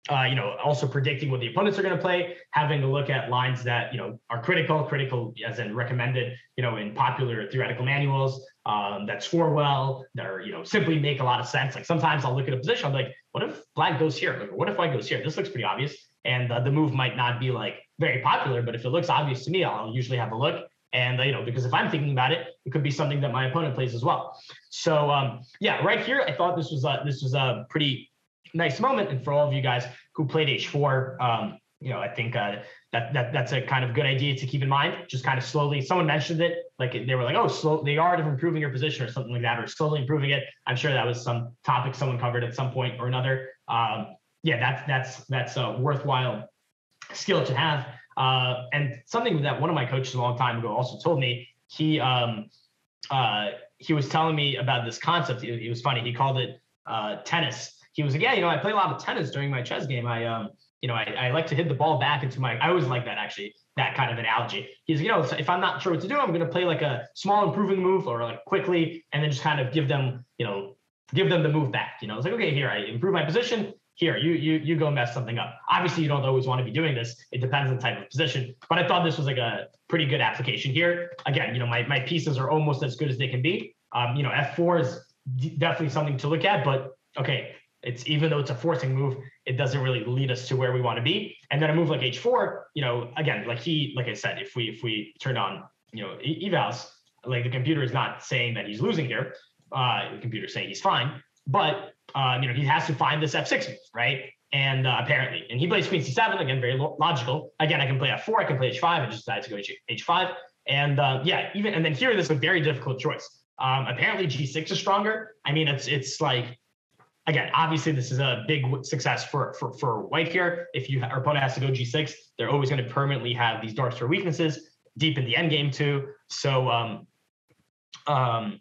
uh, you know, also predicting what the opponents are going to play, having a look at lines that you know are critical, critical as in recommended, you know, in popular theoretical manuals um, that score well, that are you know simply make a lot of sense. Like sometimes I'll look at a position, I'm like, what if black goes here? Like, what if white goes here? This looks pretty obvious, and uh, the move might not be like very popular, but if it looks obvious to me, I'll usually have a look. And uh, you know, because if I'm thinking about it, it could be something that my opponent plays as well. So um, yeah, right here, I thought this was a, this was a pretty nice moment. And for all of you guys who played H4, um, you know, I think uh, that that that's a kind of good idea to keep in mind. Just kind of slowly. Someone mentioned it, like they were like, "Oh, slow." The art of improving your position, or something like that, or slowly improving it. I'm sure that was some topic someone covered at some point or another. Um, yeah, that's that's that's a worthwhile skill to have. Uh, and something that one of my coaches a long time ago also told me. He um, uh, he was telling me about this concept. It, it was funny. He called it uh, tennis he was like, yeah, you know, I play a lot of tennis during my chess game. I, um, you know, I, I like to hit the ball back into my, I always like that actually, that kind of analogy. He's, you know, if I'm not sure what to do, I'm going to play like a small improving move or like quickly, and then just kind of give them, you know, give them the move back. You know, it's like, okay, here, I improve my position. Here, you you you go mess something up. Obviously, you don't always want to be doing this. It depends on the type of position. But I thought this was like a pretty good application here. Again, you know, my my pieces are almost as good as they can be. Um, you know, F4 is definitely something to look at, but okay, it's even though it's a forcing move, it doesn't really lead us to where we want to be. And then a move like H4, you know, again, like he, like I said, if we if we turn on, you know, evals, like the computer is not saying that he's losing here. Uh, the computer's saying he's fine, but um, you know, he has to find this F6 move, right? And uh, apparently, and he plays Queen C7 again, very lo- logical. Again, I can play F4, I can play H5, I just decided to go H- H5. And uh, yeah, even and then here, this is a very difficult choice. Um, apparently, G6 is stronger. I mean, it's it's like again, obviously this is a big success for for for white here. If you our opponent has to go g6, they're always going to permanently have these dark square weaknesses deep in the end game too. So um, um,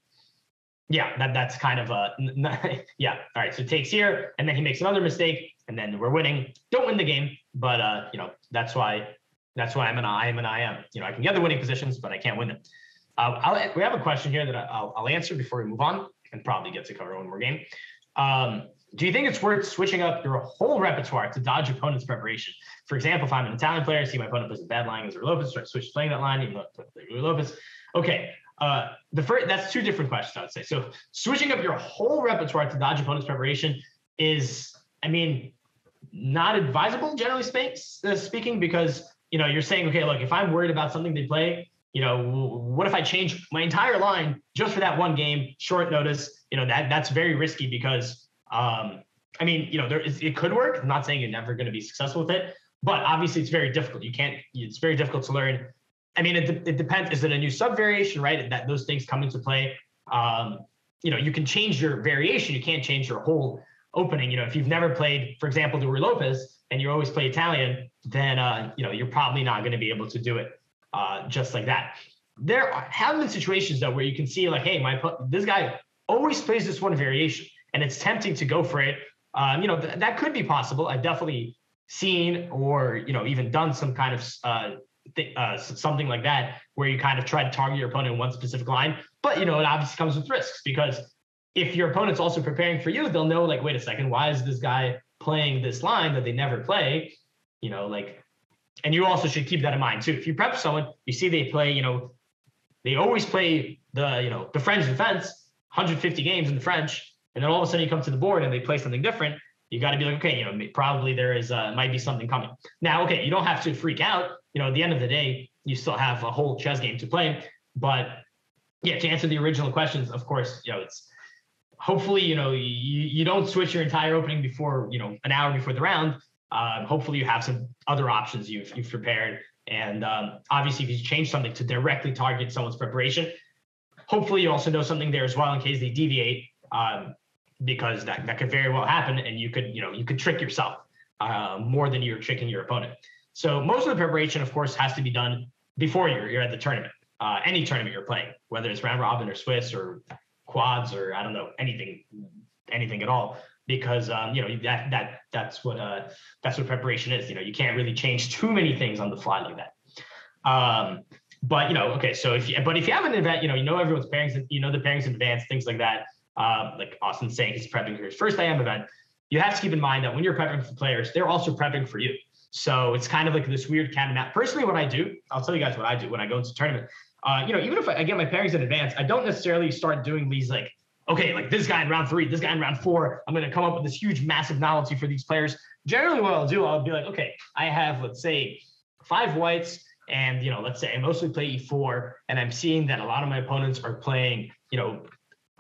yeah, that that's kind of a yeah. All right, so takes here, and then he makes another mistake, and then we're winning. Don't win the game, but uh, you know that's why that's why I'm an IM an IM. You know I can get the winning positions, but I can't win them. Uh, we have a question here that I'll, I'll answer before we move on, and probably get to cover one more game. Um, do you think it's worth switching up your whole repertoire to dodge opponent's preparation? For example, if I'm an Italian player, see my opponent plays a bad line as Lopez, start switch playing that line, even though Lopez. Okay, uh, the first that's two different questions I would say. So switching up your whole repertoire to dodge opponent's preparation is, I mean, not advisable generally uh, speaking, because you know you're saying, okay, look, if I'm worried about something they play, you know, what if I change my entire line just for that one game, short notice? You know, that that's very risky because, um, I mean, you know, there is, it could work. I'm not saying you're never going to be successful with it, but obviously it's very difficult. You can't. It's very difficult to learn. I mean, it, it depends. Is it a new sub variation, right? That those things come into play. Um, you know, you can change your variation. You can't change your whole opening. You know, if you've never played, for example, the Ruy Lopez, and you always play Italian, then uh, you know you're probably not going to be able to do it uh, just like that. There have been situations though where you can see like, hey, my this guy always plays this one variation, and it's tempting to go for it. Um, you know th- that could be possible. I've definitely seen or you know even done some kind of uh, th- uh, something like that where you kind of try to target your opponent in one specific line. But you know it obviously comes with risks because if your opponent's also preparing for you, they'll know like, wait a second, why is this guy playing this line that they never play? You know, like, and you also should keep that in mind too. If you prep someone, you see they play, you know, they always play the, you know, the French defense, 150 games in the French, and then all of a sudden you come to the board and they play something different. You got to be like, okay, you know, probably there is uh, might be something coming. Now, okay, you don't have to freak out. You know, at the end of the day, you still have a whole chess game to play. But yeah, to answer the original questions, of course, you know, it's hopefully, you know, you, you don't switch your entire opening before, you know, an hour before the round. Um, hopefully you have some other options you've, you've prepared. And um, obviously, if you change something to directly target someone's preparation, hopefully you also know something there as well in case they deviate, um, because that, that could very well happen. And you could, you know, you could trick yourself uh, more than you're tricking your opponent. So most of the preparation, of course, has to be done before you're, you're at the tournament, uh, any tournament you're playing, whether it's round robin or Swiss or quads or I don't know anything, anything at all, because um, you know that that that's what uh, that's what preparation is. You know, you can't really change too many things on the fly like that. Um, but you know, okay, so if you, but if you have an event, you know, you know everyone's pairings, you know the pairings in advance, things like that. Uh, like Austin saying he's prepping for his first IM event. You have to keep in mind that when you're prepping for players, they're also prepping for you. So it's kind of like this weird cat and mouse. Personally, what I do, I'll tell you guys what I do when I go into tournament. Uh, you know, even if I, I get my pairings in advance, I don't necessarily start doing these like, okay, like this guy in round three, this guy in round four. I'm going to come up with this huge, massive novelty for these players. Generally, what I'll do, I'll be like, okay, I have, let's say, five whites, and you know, let's say I mostly play e4, and I'm seeing that a lot of my opponents are playing, you know,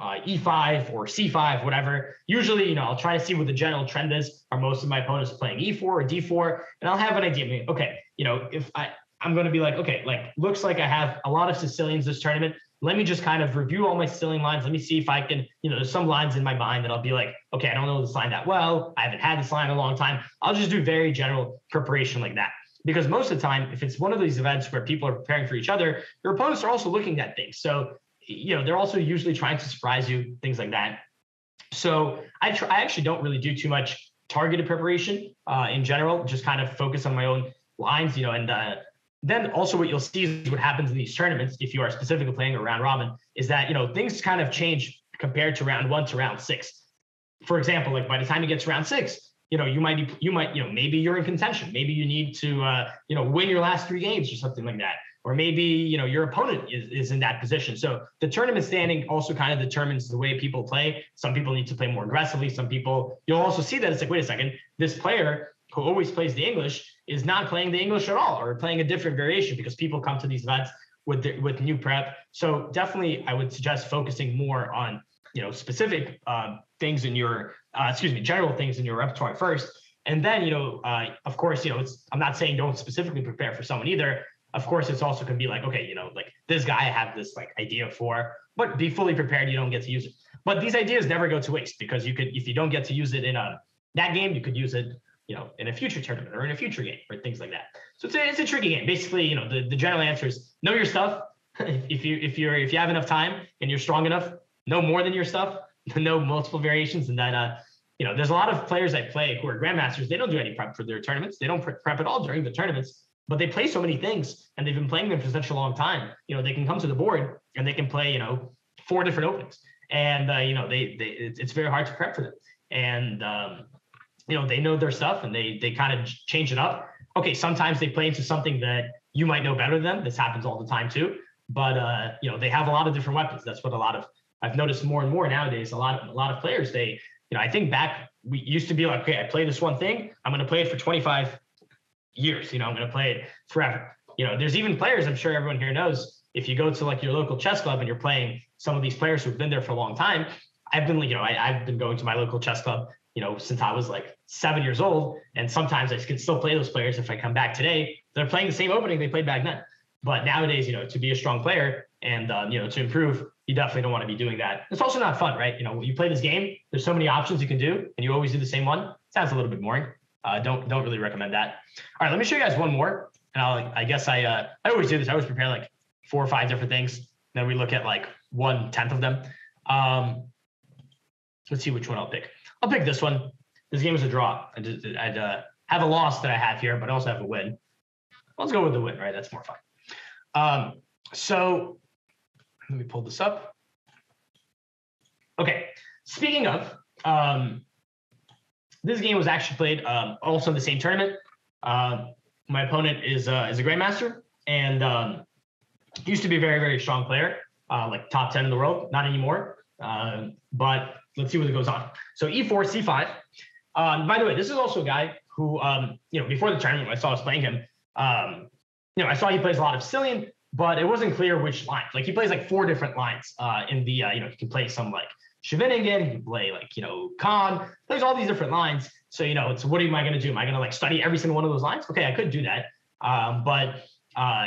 uh, E5 or C5, whatever. Usually, you know, I'll try to see what the general trend is. Are most of my opponents playing E4 or D4? And I'll have an idea. I mean, okay, you know, if I, I'm going to be like, okay, like looks like I have a lot of Sicilians this tournament. Let me just kind of review all my Sicilian lines. Let me see if I can, you know, there's some lines in my mind that I'll be like, okay, I don't know this line that well. I haven't had this line in a long time. I'll just do very general preparation like that. Because most of the time, if it's one of these events where people are preparing for each other, your opponents are also looking at things. So you know, they're also usually trying to surprise you, things like that. So I try, I actually don't really do too much targeted preparation uh, in general, just kind of focus on my own lines, you know, and uh, then also what you'll see is what happens in these tournaments, if you are specifically playing a round robin, is that, you know, things kind of change compared to round one to round six. For example, like by the time it gets round six, you know, you might be, you might, you know, maybe you're in contention. Maybe you need to, uh, you know, win your last three games or something like that or maybe you know your opponent is, is in that position. So the tournament standing also kind of determines the way people play. Some people need to play more aggressively. Some people you'll also see that it's like wait a second this player who always plays the english is not playing the english at all or playing a different variation because people come to these events with the, with new prep. So definitely i would suggest focusing more on you know specific uh, things in your uh, excuse me general things in your repertoire first. And then you know uh, of course you know it's i'm not saying don't specifically prepare for someone either of course, it's also can be like, okay, you know, like this guy I have this like idea for, but be fully prepared. You don't get to use it. But these ideas never go to waste because you could, if you don't get to use it in a that game, you could use it, you know, in a future tournament or in a future game or things like that. So it's a, it's a tricky game. Basically, you know, the, the general answer is know your stuff. if you if you're if you have enough time and you're strong enough, know more than your stuff, know multiple variations, and then uh, you know, there's a lot of players I play who are grandmasters. They don't do any prep for their tournaments. They don't prep at all during the tournaments but they play so many things and they've been playing them for such a long time. You know, they can come to the board and they can play, you know, four different openings. And, uh, you know, they, they, it's, very hard to prep for them. And, um, you know, they know their stuff and they, they kind of change it up. Okay. Sometimes they play into something that you might know better than this happens all the time too. But, uh, you know, they have a lot of different weapons. That's what a lot of, I've noticed more and more nowadays, a lot of, a lot of players, they, you know, I think back, we used to be like, okay, I play this one thing. I'm going to play it for 25 years. You know, I'm going to play it forever. You know, there's even players I'm sure everyone here knows. If you go to like your local chess club and you're playing some of these players who've been there for a long time, I've been, like, you know, I, I've been going to my local chess club, you know, since I was like seven years old. And sometimes I can still play those players if I come back today. They're playing the same opening they played back then. But nowadays, you know, to be a strong player and um, you know to improve, you definitely don't want to be doing that. It's also not fun, right? You know, when you play this game, there's so many options you can do, and you always do the same one. Sounds a little bit boring. Uh, don't don't really recommend that. All right, let me show you guys one more, and I'll I guess I uh, I always do this. I always prepare like four or five different things. Then we look at like one tenth of them. Um, let's see which one I'll pick. I'll pick this one. This game is a draw. I just, I'd uh, have a loss that I have here, but I also have a win. Let's go with the win, right? That's more fun. Um, so let me pull this up. Okay, speaking of, um, this game was actually played um, also in the same tournament. Uh, my opponent is uh, is a grandmaster and um, used to be a very very strong player, uh, like top ten in the world. Not anymore, uh, but let's see what goes on. So e4 c5. Um, by the way, this is also a guy who um, you know before the tournament I saw us playing him. Um, you know I saw he plays a lot of Sicilian, but it wasn't clear which lines. Like he plays like four different lines uh, in the uh, you know he can play some like Scheveningen, he play like you know Kan, There's all these different lines. So, you know, it's what am I going to do? Am I going to like study every single one of those lines? Okay, I could do that. Um, but uh,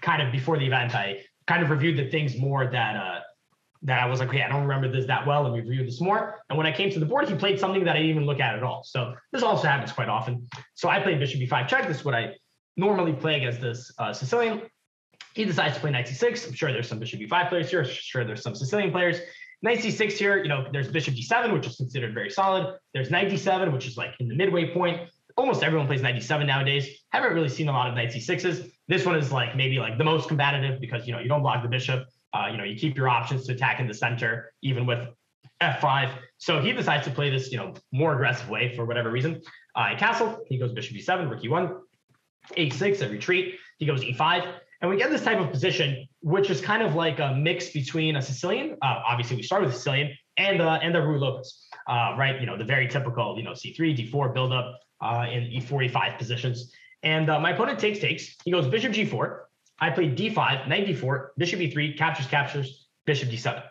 kind of before the event, I kind of reviewed the things more that uh, that I was like, okay, I don't remember this that well. Let me review this more. And when I came to the board, he played something that I didn't even look at at all. So this also happens quite often. So I played bishop b5 check. This is what I normally play against this uh, Sicilian. He decides to play knight c6. I'm sure there's some bishop b5 players here. I'm sure there's some Sicilian players. Knight c6 here, you know, there's bishop d7, which is considered very solid. There's knight d7, which is like in the midway point. Almost everyone plays knight d7 nowadays. Haven't really seen a lot of knight c6s. This one is like maybe like the most combative because, you know, you don't block the bishop. Uh, you know, you keep your options to attack in the center, even with f5. So he decides to play this, you know, more aggressive way for whatever reason. Uh, castle, he goes bishop e7, rook e1, a6, a retreat. He goes e5. And we get this type of position, which is kind of like a mix between a Sicilian. Uh, obviously, we start with Sicilian and uh, and the Ruy Lopez, uh, right? You know, the very typical, you know, C3, D4 buildup uh, in E4, E5 positions. And uh, my opponent takes takes. He goes Bishop G4. I play D5, Knight D4, Bishop E3, captures captures, Bishop D7.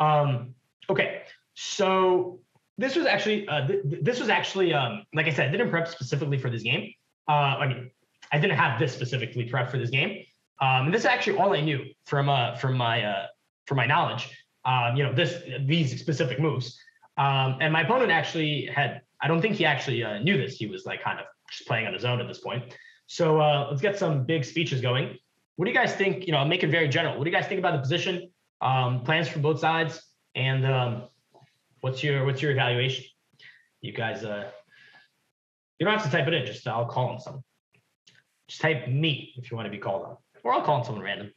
Um, okay, so this was actually uh, th- this was actually um, like I said, I didn't prep specifically for this game. I mean, I didn't have this specifically prep for this game. Um, and this is actually all I knew from uh, from my uh, from my knowledge. Um, you know, this these specific moves. Um, and my opponent actually had. I don't think he actually uh, knew this. He was like kind of just playing on his own at this point. So uh, let's get some big speeches going. What do you guys think? You know, I'll make it very general. What do you guys think about the position? Um, plans for both sides, and um, what's your what's your evaluation? You guys, uh, you don't have to type it in. Just I'll call on someone. Just type me if you want to be called on. Or I'll call someone random.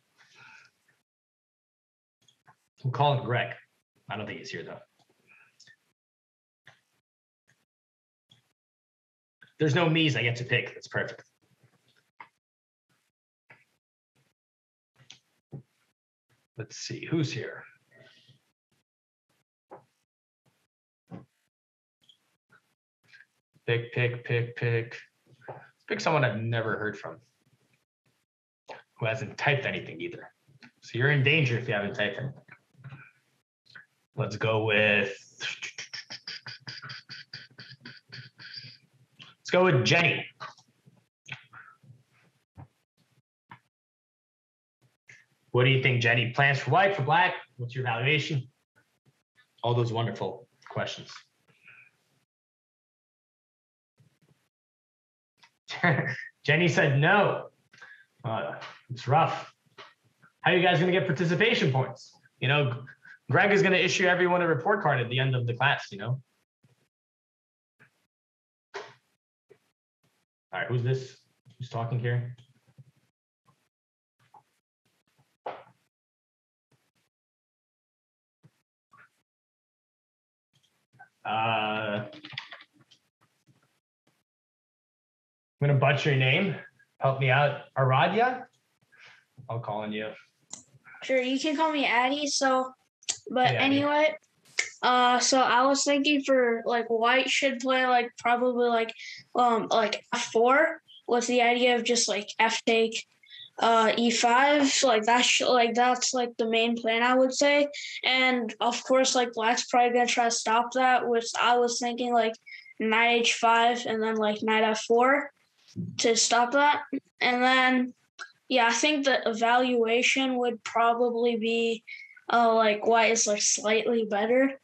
I'm calling Greg. I don't think he's here though. There's no me's I get to pick. That's perfect. Let's see who's here. Pick, pick, pick, pick. Pick someone I've never heard from who hasn't typed anything either. So you're in danger if you haven't typed anything. Let's go with. Let's go with Jenny. What do you think, Jenny? Plans for white, for black? What's your evaluation? All those wonderful questions. Jenny said no. Uh, it's rough. How are you guys going to get participation points? You know, Greg is going to issue everyone a report card at the end of the class, you know? All right, who's this? Who's talking here? Uh, I'm going to butcher your name help me out. Aradia? I'll call on you. Sure, you can call me Addie. So, but anyway, uh, so I was thinking for like white should play like probably like um like f4 with the idea of just like f take uh e5 like that's like that's like the main plan i would say and of course like black's probably gonna try to stop that which i was thinking like knight h5 and then like knight f4 to stop that. And then, yeah, I think the evaluation would probably be uh, like why is like slightly better.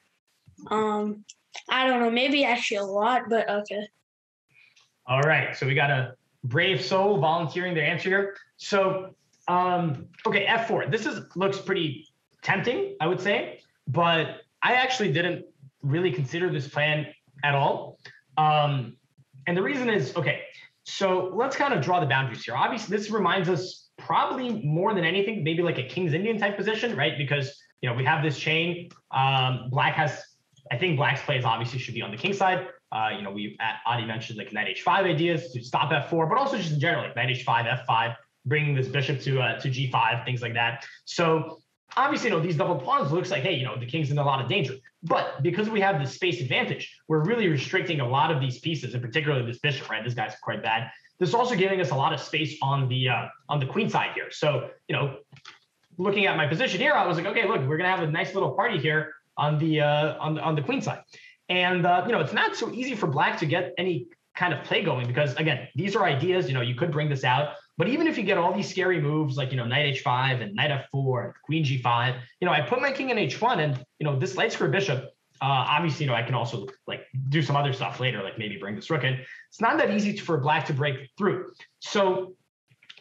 Um, I don't know, maybe actually a lot, but okay. All right, so we got a brave soul volunteering their answer here. So, um, okay, F4. This is looks pretty tempting, I would say, but I actually didn't really consider this plan at all. Um, and the reason is okay. So let's kind of draw the boundaries here. Obviously, this reminds us probably more than anything, maybe like a King's Indian type position, right? Because you know we have this chain. Um, black has I think black's plays obviously should be on the king side. Uh, you know, we Adi mentioned like knight h5 ideas to stop f4, but also just in general like knight h5, f5, bringing this bishop to uh, to g5, things like that. So obviously, you know, these double pawns looks like, hey, you know, the king's in a lot of danger. But because we have the space advantage, we're really restricting a lot of these pieces, and particularly this bishop, right? This guy's quite bad. This is also giving us a lot of space on the uh, on the queen side here. So, you know, looking at my position here, I was like, okay, look, we're gonna have a nice little party here on the uh, on the on the queen side. And uh, you know, it's not so easy for black to get any kind of play going because again, these are ideas. You know, you could bring this out, but even if you get all these scary moves like you know knight h5 and knight f4 and queen g5, you know, I put my king in h1, and you know this light square bishop. Uh, obviously, you know, I can also like do some other stuff later, like maybe bring this rook in. It's not that easy for black to break through. So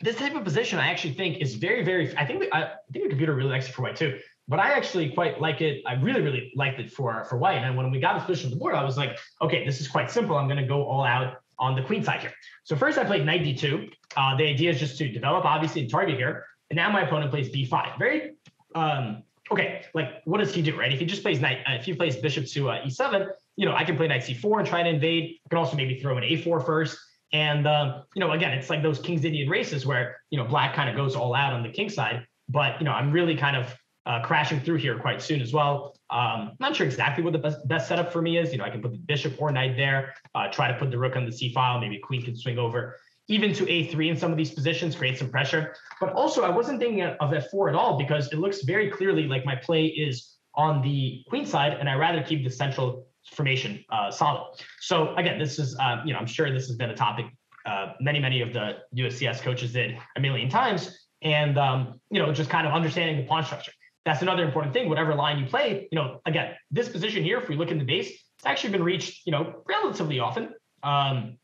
this type of position, I actually think is very, very. I think I think the computer really likes it for white too. But I actually quite like it. I really, really liked it for for white. And when we got this position on the board, I was like, okay, this is quite simple. I'm going to go all out on the queen side here. So first I played knight d2. Uh, the idea is just to develop, obviously, the target here. And now my opponent plays b5. Very um, okay. Like, what does he do, right? If he just plays knight, uh, if he plays bishop to uh, e7, you know, I can play knight c4 and try to invade. I can also maybe throw an a4 first. And um, you know, again, it's like those King's Indian races where you know black kind of goes all out on the king side, but you know, I'm really kind of uh, crashing through here quite soon as well. Um, not sure exactly what the best, best setup for me is. You know, I can put the bishop or knight there, uh, try to put the rook on the c file, maybe queen can swing over even to a3 in some of these positions, create some pressure. But also, I wasn't thinking of f4 at all because it looks very clearly like my play is on the queen side, and I rather keep the central formation uh, solid. So again, this is, uh, you know, I'm sure this has been a topic uh, many, many of the USCS coaches did a million times. And, um, you know, just kind of understanding the pawn structure. That's another important thing. Whatever line you play, you know, again, this position here, if we look in the base, it's actually been reached, you know, relatively often. Um,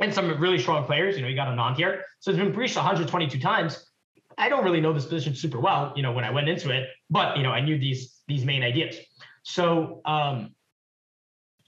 and some really strong players, you know, you got Anand here. So it's been breached 122 times. I don't really know this position super well, you know, when I went into it, but you know, I knew these these main ideas. So um,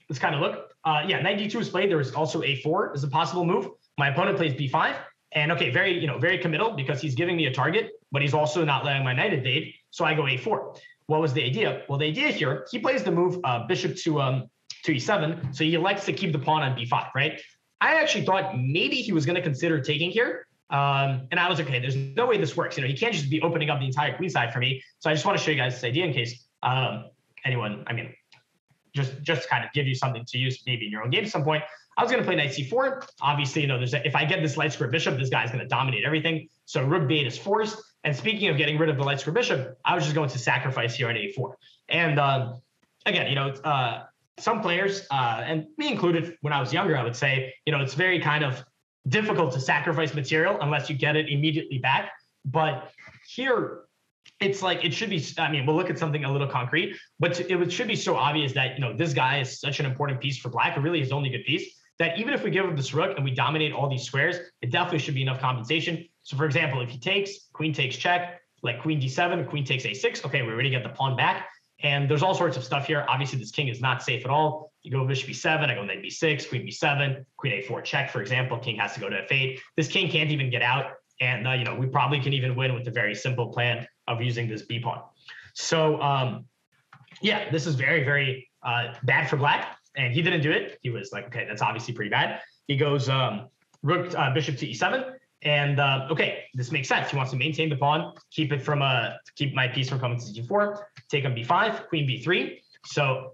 let's kind of look. Uh, yeah, knight d2 is played. There is also a4 as a possible move. My opponent plays b5, and okay, very you know very committal because he's giving me a target, but he's also not letting my knight invade. So I go a4. What was the idea? Well, the idea here, he plays the move uh, bishop to um to e7, so he likes to keep the pawn on b5, right? I actually thought maybe he was going to consider taking here. Um, and I was okay, there's no way this works. You know, he can't just be opening up the entire queen side for me. So I just want to show you guys this idea in case um, anyone, I mean, just just kind of give you something to use maybe in your own game at some point. I was going to play knight c4. Obviously, you know, there's a, if I get this light square bishop, this guy's going to dominate everything. So rook b8 is forced. And speaking of getting rid of the light square bishop, I was just going to sacrifice here at a4. And um, again, you know, uh, some players, uh, and me included, when I was younger, I would say, you know, it's very kind of difficult to sacrifice material unless you get it immediately back. But here, it's like it should be. I mean, we'll look at something a little concrete, but it should be so obvious that you know this guy is such an important piece for black, and really his only good piece that even if we give him this rook and we dominate all these squares, it definitely should be enough compensation. So for example, if he takes, queen takes check, like queen d7, queen takes a6, okay, we already get the pawn back. And there's all sorts of stuff here. Obviously, this king is not safe at all. You go bishop b7, I go knight b6, queen b7, queen a4 check, for example. King has to go to f8. This king can't even get out. And, uh, you know, we probably can even win with the very simple plan of using this b pawn. So, um, yeah, this is very, very uh, bad for black and he didn't do it. He was like, okay, that's obviously pretty bad. He goes um, rook uh, bishop to e7, and uh, okay, this makes sense. He wants to maintain the pawn, keep it from a uh, keep my piece from coming to g4, take on b5, queen b3. So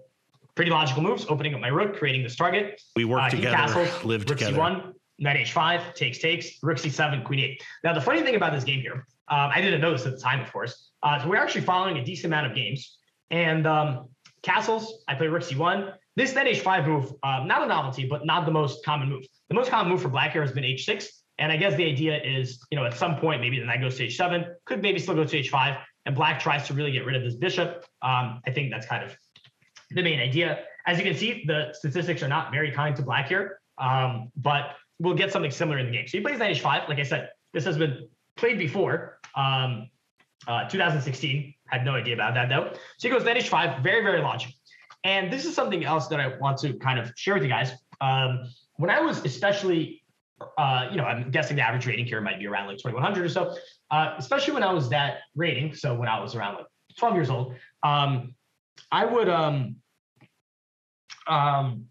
pretty logical moves. Opening up my rook, creating this target. We work uh, together, castles, live rook together. c1, knight h5, takes takes, rook c7, queen 8. Now the funny thing about this game here, um, I didn't know this at the time, of course. Uh, so we're actually following a decent amount of games, and um, castles. I play rook c1. This knight h5 move, um, not a novelty, but not the most common move. The most common move for black here has been h6. And I guess the idea is, you know, at some point, maybe the knight goes to h7, could maybe still go to h5, and black tries to really get rid of this bishop. Um, I think that's kind of the main idea. As you can see, the statistics are not very kind to black here, um, but we'll get something similar in the game. So he plays knight h5. Like I said, this has been played before. Um, uh, 2016, had no idea about that though. So he goes knight h5, very, very logical. And this is something else that I want to kind of share with you guys. Um, when I was especially, uh, you know, I'm guessing the average rating here might be around like 2100 or so, uh, especially when I was that rating. So when I was around like 12 years old, um, I would, um, um,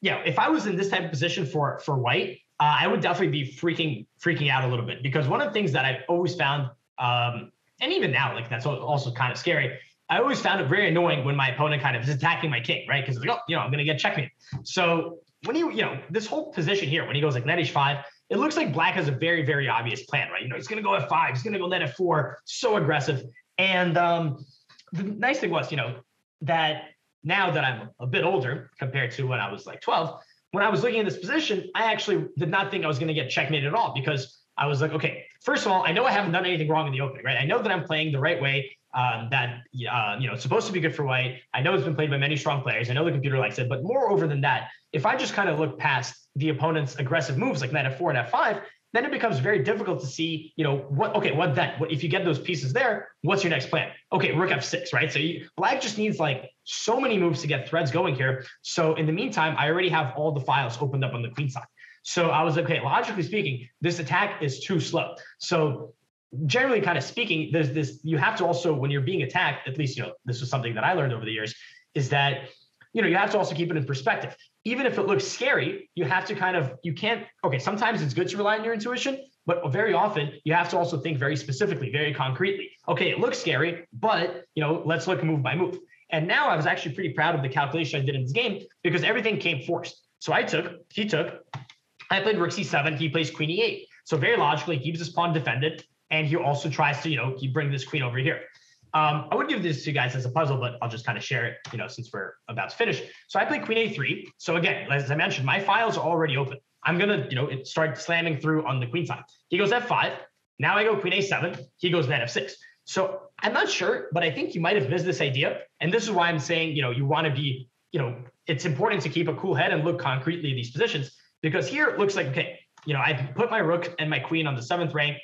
yeah, if I was in this type of position for for white, uh, I would definitely be freaking freaking out a little bit because one of the things that I've always found, um, and even now, like that's also kind of scary. I always found it very annoying when my opponent kind of is attacking my king, right? Because like, oh, you know, I'm gonna get checkmate. So when you, you know, this whole position here, when he goes like knight h5, it looks like black has a very, very obvious plan, right? You know, he's gonna go f5, he's gonna go knight f4, so aggressive. And um, the nice thing was, you know, that now that I'm a bit older compared to when I was like 12, when I was looking at this position, I actually did not think I was going to get checkmated at all because I was like, okay, first of all, I know I haven't done anything wrong in the opening, right? I know that I'm playing the right way. Um, that uh, you know, supposed to be good for white. I know it's been played by many strong players. I know the computer likes it, but moreover than that, if I just kind of look past the opponent's aggressive moves like knight f4 and f5, then it becomes very difficult to see, you know, what, okay, what then? What, if you get those pieces there, what's your next plan? Okay, rook f6, right? So you, black just needs like so many moves to get threads going here. So in the meantime, I already have all the files opened up on the queen side. So I was like, okay, logically speaking, this attack is too slow. So generally kind of speaking, there's this, you have to also, when you're being attacked, at least, you know, this was something that I learned over the years, is that you know, you have to also keep it in perspective. Even if it looks scary, you have to kind of, you can't, okay, sometimes it's good to rely on your intuition, but very often you have to also think very specifically, very concretely. Okay, it looks scary, but, you know, let's look move by move. And now I was actually pretty proud of the calculation I did in this game because everything came forced. So I took, he took, I played rook c7, he plays queen e8. So very logically, he keeps his pawn defended, and he also tries to, you know, he bring this queen over here. Um, I would give this to you guys as a puzzle, but I'll just kind of share it, you know, since we're about to finish. So I play queen a3. So again, as I mentioned, my files are already open. I'm gonna, you know, start slamming through on the queen side. He goes f5. Now I go queen a7. He goes knight f6. So I'm not sure, but I think you might have missed this idea. And this is why I'm saying, you know, you want to be, you know, it's important to keep a cool head and look concretely at these positions because here it looks like, okay, you know, I put my rook and my queen on the seventh rank.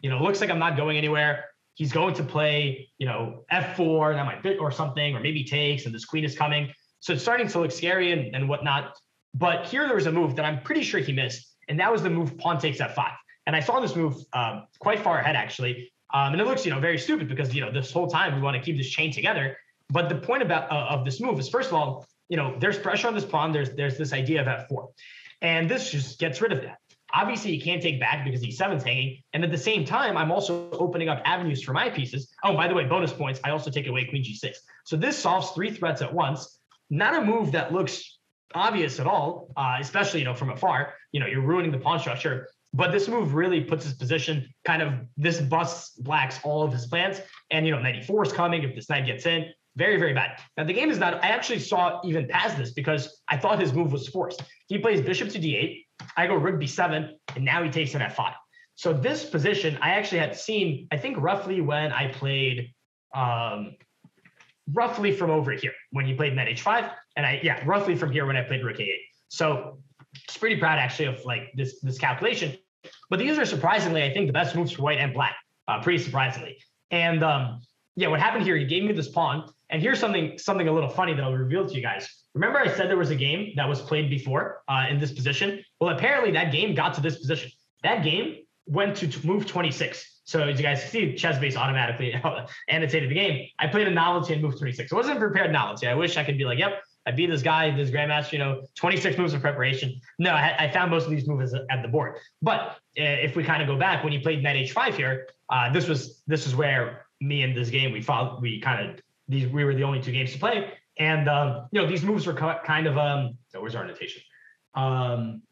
You know, looks like I'm not going anywhere he's going to play, you know, f4, that might bit or something, or maybe takes, and this queen is coming. So it's starting to look scary and, and whatnot. But here there was a move that I'm pretty sure he missed, and that was the move pawn takes f5. And I saw this move um, quite far ahead actually, um, and it looks you know very stupid because you know this whole time we want to keep this chain together. But the point about uh, of this move is first of all, you know, there's pressure on this pawn. There's there's this idea of f4, and this just gets rid of that. Obviously, he can't take back because he's seven's hanging. And at the same time, I'm also opening up avenues for my pieces. Oh, by the way, bonus points. I also take away queen g6. So this solves three threats at once. Not a move that looks obvious at all, uh, especially you know from afar. You know, you're ruining the pawn structure. But this move really puts his position kind of this busts blacks all of his plans. And you know, 94 is coming if this knight gets in. Very, very bad. Now the game is not. I actually saw even past this because I thought his move was forced. He plays bishop to d8. I go rook b7, and now he takes an f5. So this position I actually had seen. I think roughly when I played, um, roughly from over here when he played knight h5, and I yeah, roughly from here when I played rook a8. So it's pretty proud actually of like this this calculation. But these are surprisingly, I think, the best moves for white and black. Uh, pretty surprisingly. And um, yeah, what happened here? He gave me this pawn, and here's something something a little funny that I'll reveal to you guys. Remember, I said there was a game that was played before uh, in this position. Well, apparently that game got to this position. That game went to t- move 26. So as you guys see, Chessbase automatically annotated the game. I played a novelty and move 26. It wasn't prepared novelty. I wish I could be like, yep, I beat this guy, this grandmaster, you know, 26 moves of preparation. No, I, I found most of these moves at the board. But uh, if we kind of go back, when you played knight h5 here, uh, this was this is where me and this game we followed, we kind of these we were the only two games to play, and um, you know these moves were kind of um. So where's our notation? Um,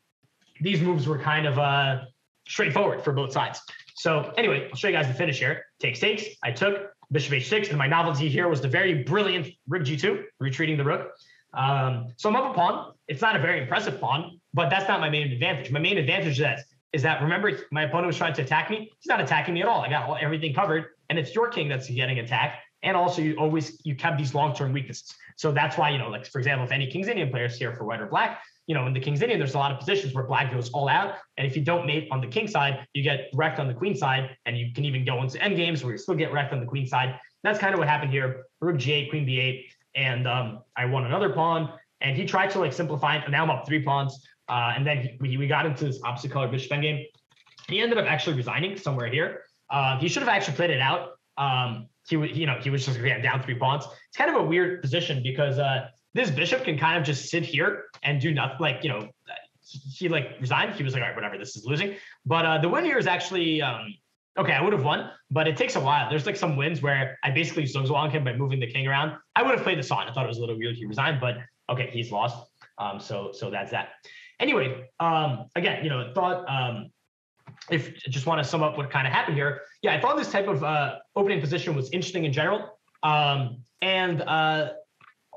these moves were kind of uh straightforward for both sides. So anyway, I'll show you guys the finish here. Takes takes. I took bishop h6, and my novelty here was the very brilliant rook g2, retreating the rook. Um, so I'm up a pawn. It's not a very impressive pawn, but that's not my main advantage. My main advantage is is that remember my opponent was trying to attack me. He's not attacking me at all. I got all, everything covered, and it's your king that's getting attacked. And also, you always you kept these long-term weaknesses. So that's why you know, like for example, if any King's Indian players here for white or black, you know, in the King's Indian, there's a lot of positions where black goes all out, and if you don't mate on the king side, you get wrecked on the queen side, and you can even go into end games where you still get wrecked on the queen side. That's kind of what happened here. Rook g8, queen b8, and um, I won another pawn. And he tried to like simplify it. And now I'm up three pawns. Uh, and then he, we, we got into this opposite color bishop endgame. He ended up actually resigning somewhere here. Uh, he should have actually played it out. Um, he would, you know, he was just down three pawns. It's kind of a weird position because uh, this bishop can kind of just sit here and do nothing. Like you know, he like resigned. He was like, all right, whatever, this is losing. But uh, the win here is actually um, okay. I would have won, but it takes a while. There's like some wins where I basically zugzwang him by moving the king around. I would have played this on. I thought it was a little weird he resigned, but okay, he's lost. Um, so so that's that. Anyway, um, again, you know, thought um, if I just want to sum up what kind of happened here. Yeah, I thought this type of uh, opening position was interesting in general. Um, and uh,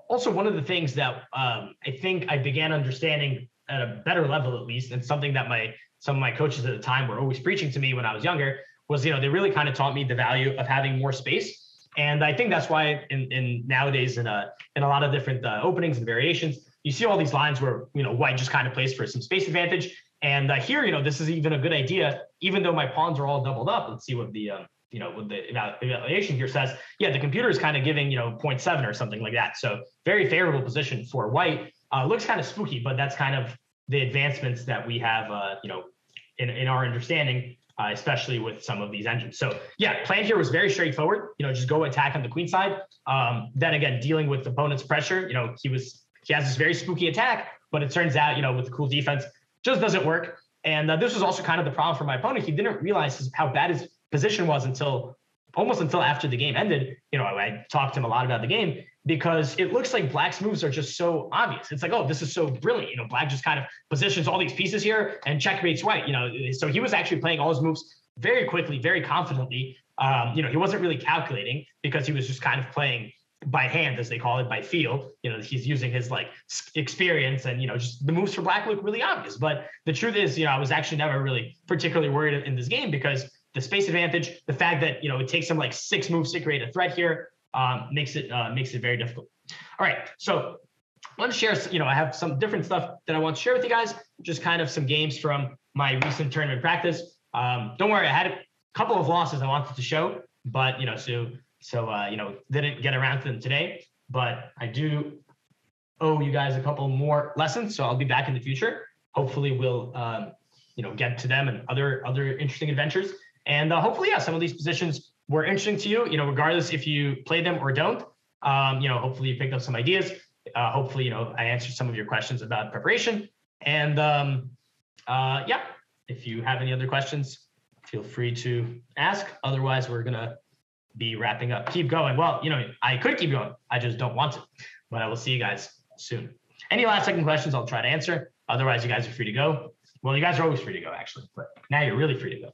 also one of the things that um, I think I began understanding at a better level, at least, and something that my some of my coaches at the time were always preaching to me when I was younger was, you know, they really kind of taught me the value of having more space. And I think that's why in, in nowadays in a in a lot of different uh, openings and variations, you see all these lines where you know white just kind of plays for some space advantage. And here, you know, this is even a good idea, even though my pawns are all doubled up. Let's see what the um, you know what the evaluation here says. Yeah, the computer is kind of giving you know 0.7 or something like that. So very favorable position for white. Uh, looks kind of spooky, but that's kind of the advancements that we have, uh, you know, in, in our understanding, uh, especially with some of these engines. So yeah, plan here was very straightforward. You know, just go attack on the queen side. Um, then again, dealing with opponent's pressure. You know, he was he has this very spooky attack, but it turns out, you know, with the cool defense, just doesn't work. And uh, this was also kind of the problem for my opponent. He didn't realize how bad his position was until almost until after the game ended. You know, I, I talked to him a lot about the game because it looks like Black's moves are just so obvious. It's like, oh, this is so brilliant. You know, Black just kind of positions all these pieces here and checkmates White. You know, so he was actually playing all his moves very quickly, very confidently. Um, you know, he wasn't really calculating because he was just kind of playing by hand, as they call it, by feel. You know, he's using his like experience and you know, just the moves for Black look really obvious. But the truth is, you know, I was actually never really particularly worried in this game because the space advantage, the fact that you know it takes him like six moves to create a threat here, um, makes it uh, makes it very difficult. All right, so I want to share. You know, I have some different stuff that I want to share with you guys. Just kind of some games from my recent tournament practice. Um, don't worry, I had a couple of losses I wanted to show, but you know, so so uh, you know, didn't get around to them today. But I do owe you guys a couple more lessons, so I'll be back in the future. Hopefully, we'll um, you know get to them and other other interesting adventures. And uh, hopefully, yeah, some of these positions were interesting to you, you know, regardless if you play them or don't. Um, you know, hopefully you picked up some ideas. Uh, hopefully, you know, I answered some of your questions about preparation. And um, uh, yeah, if you have any other questions, feel free to ask. Otherwise, we're to be wrapping up. Keep going. Well, you know, I could keep going. I just don't want to. But I will see you guys soon. Any last second questions, I'll try to answer. Otherwise, you guys are free to go. Well, you guys are always free to go, actually, but now you're really free to go.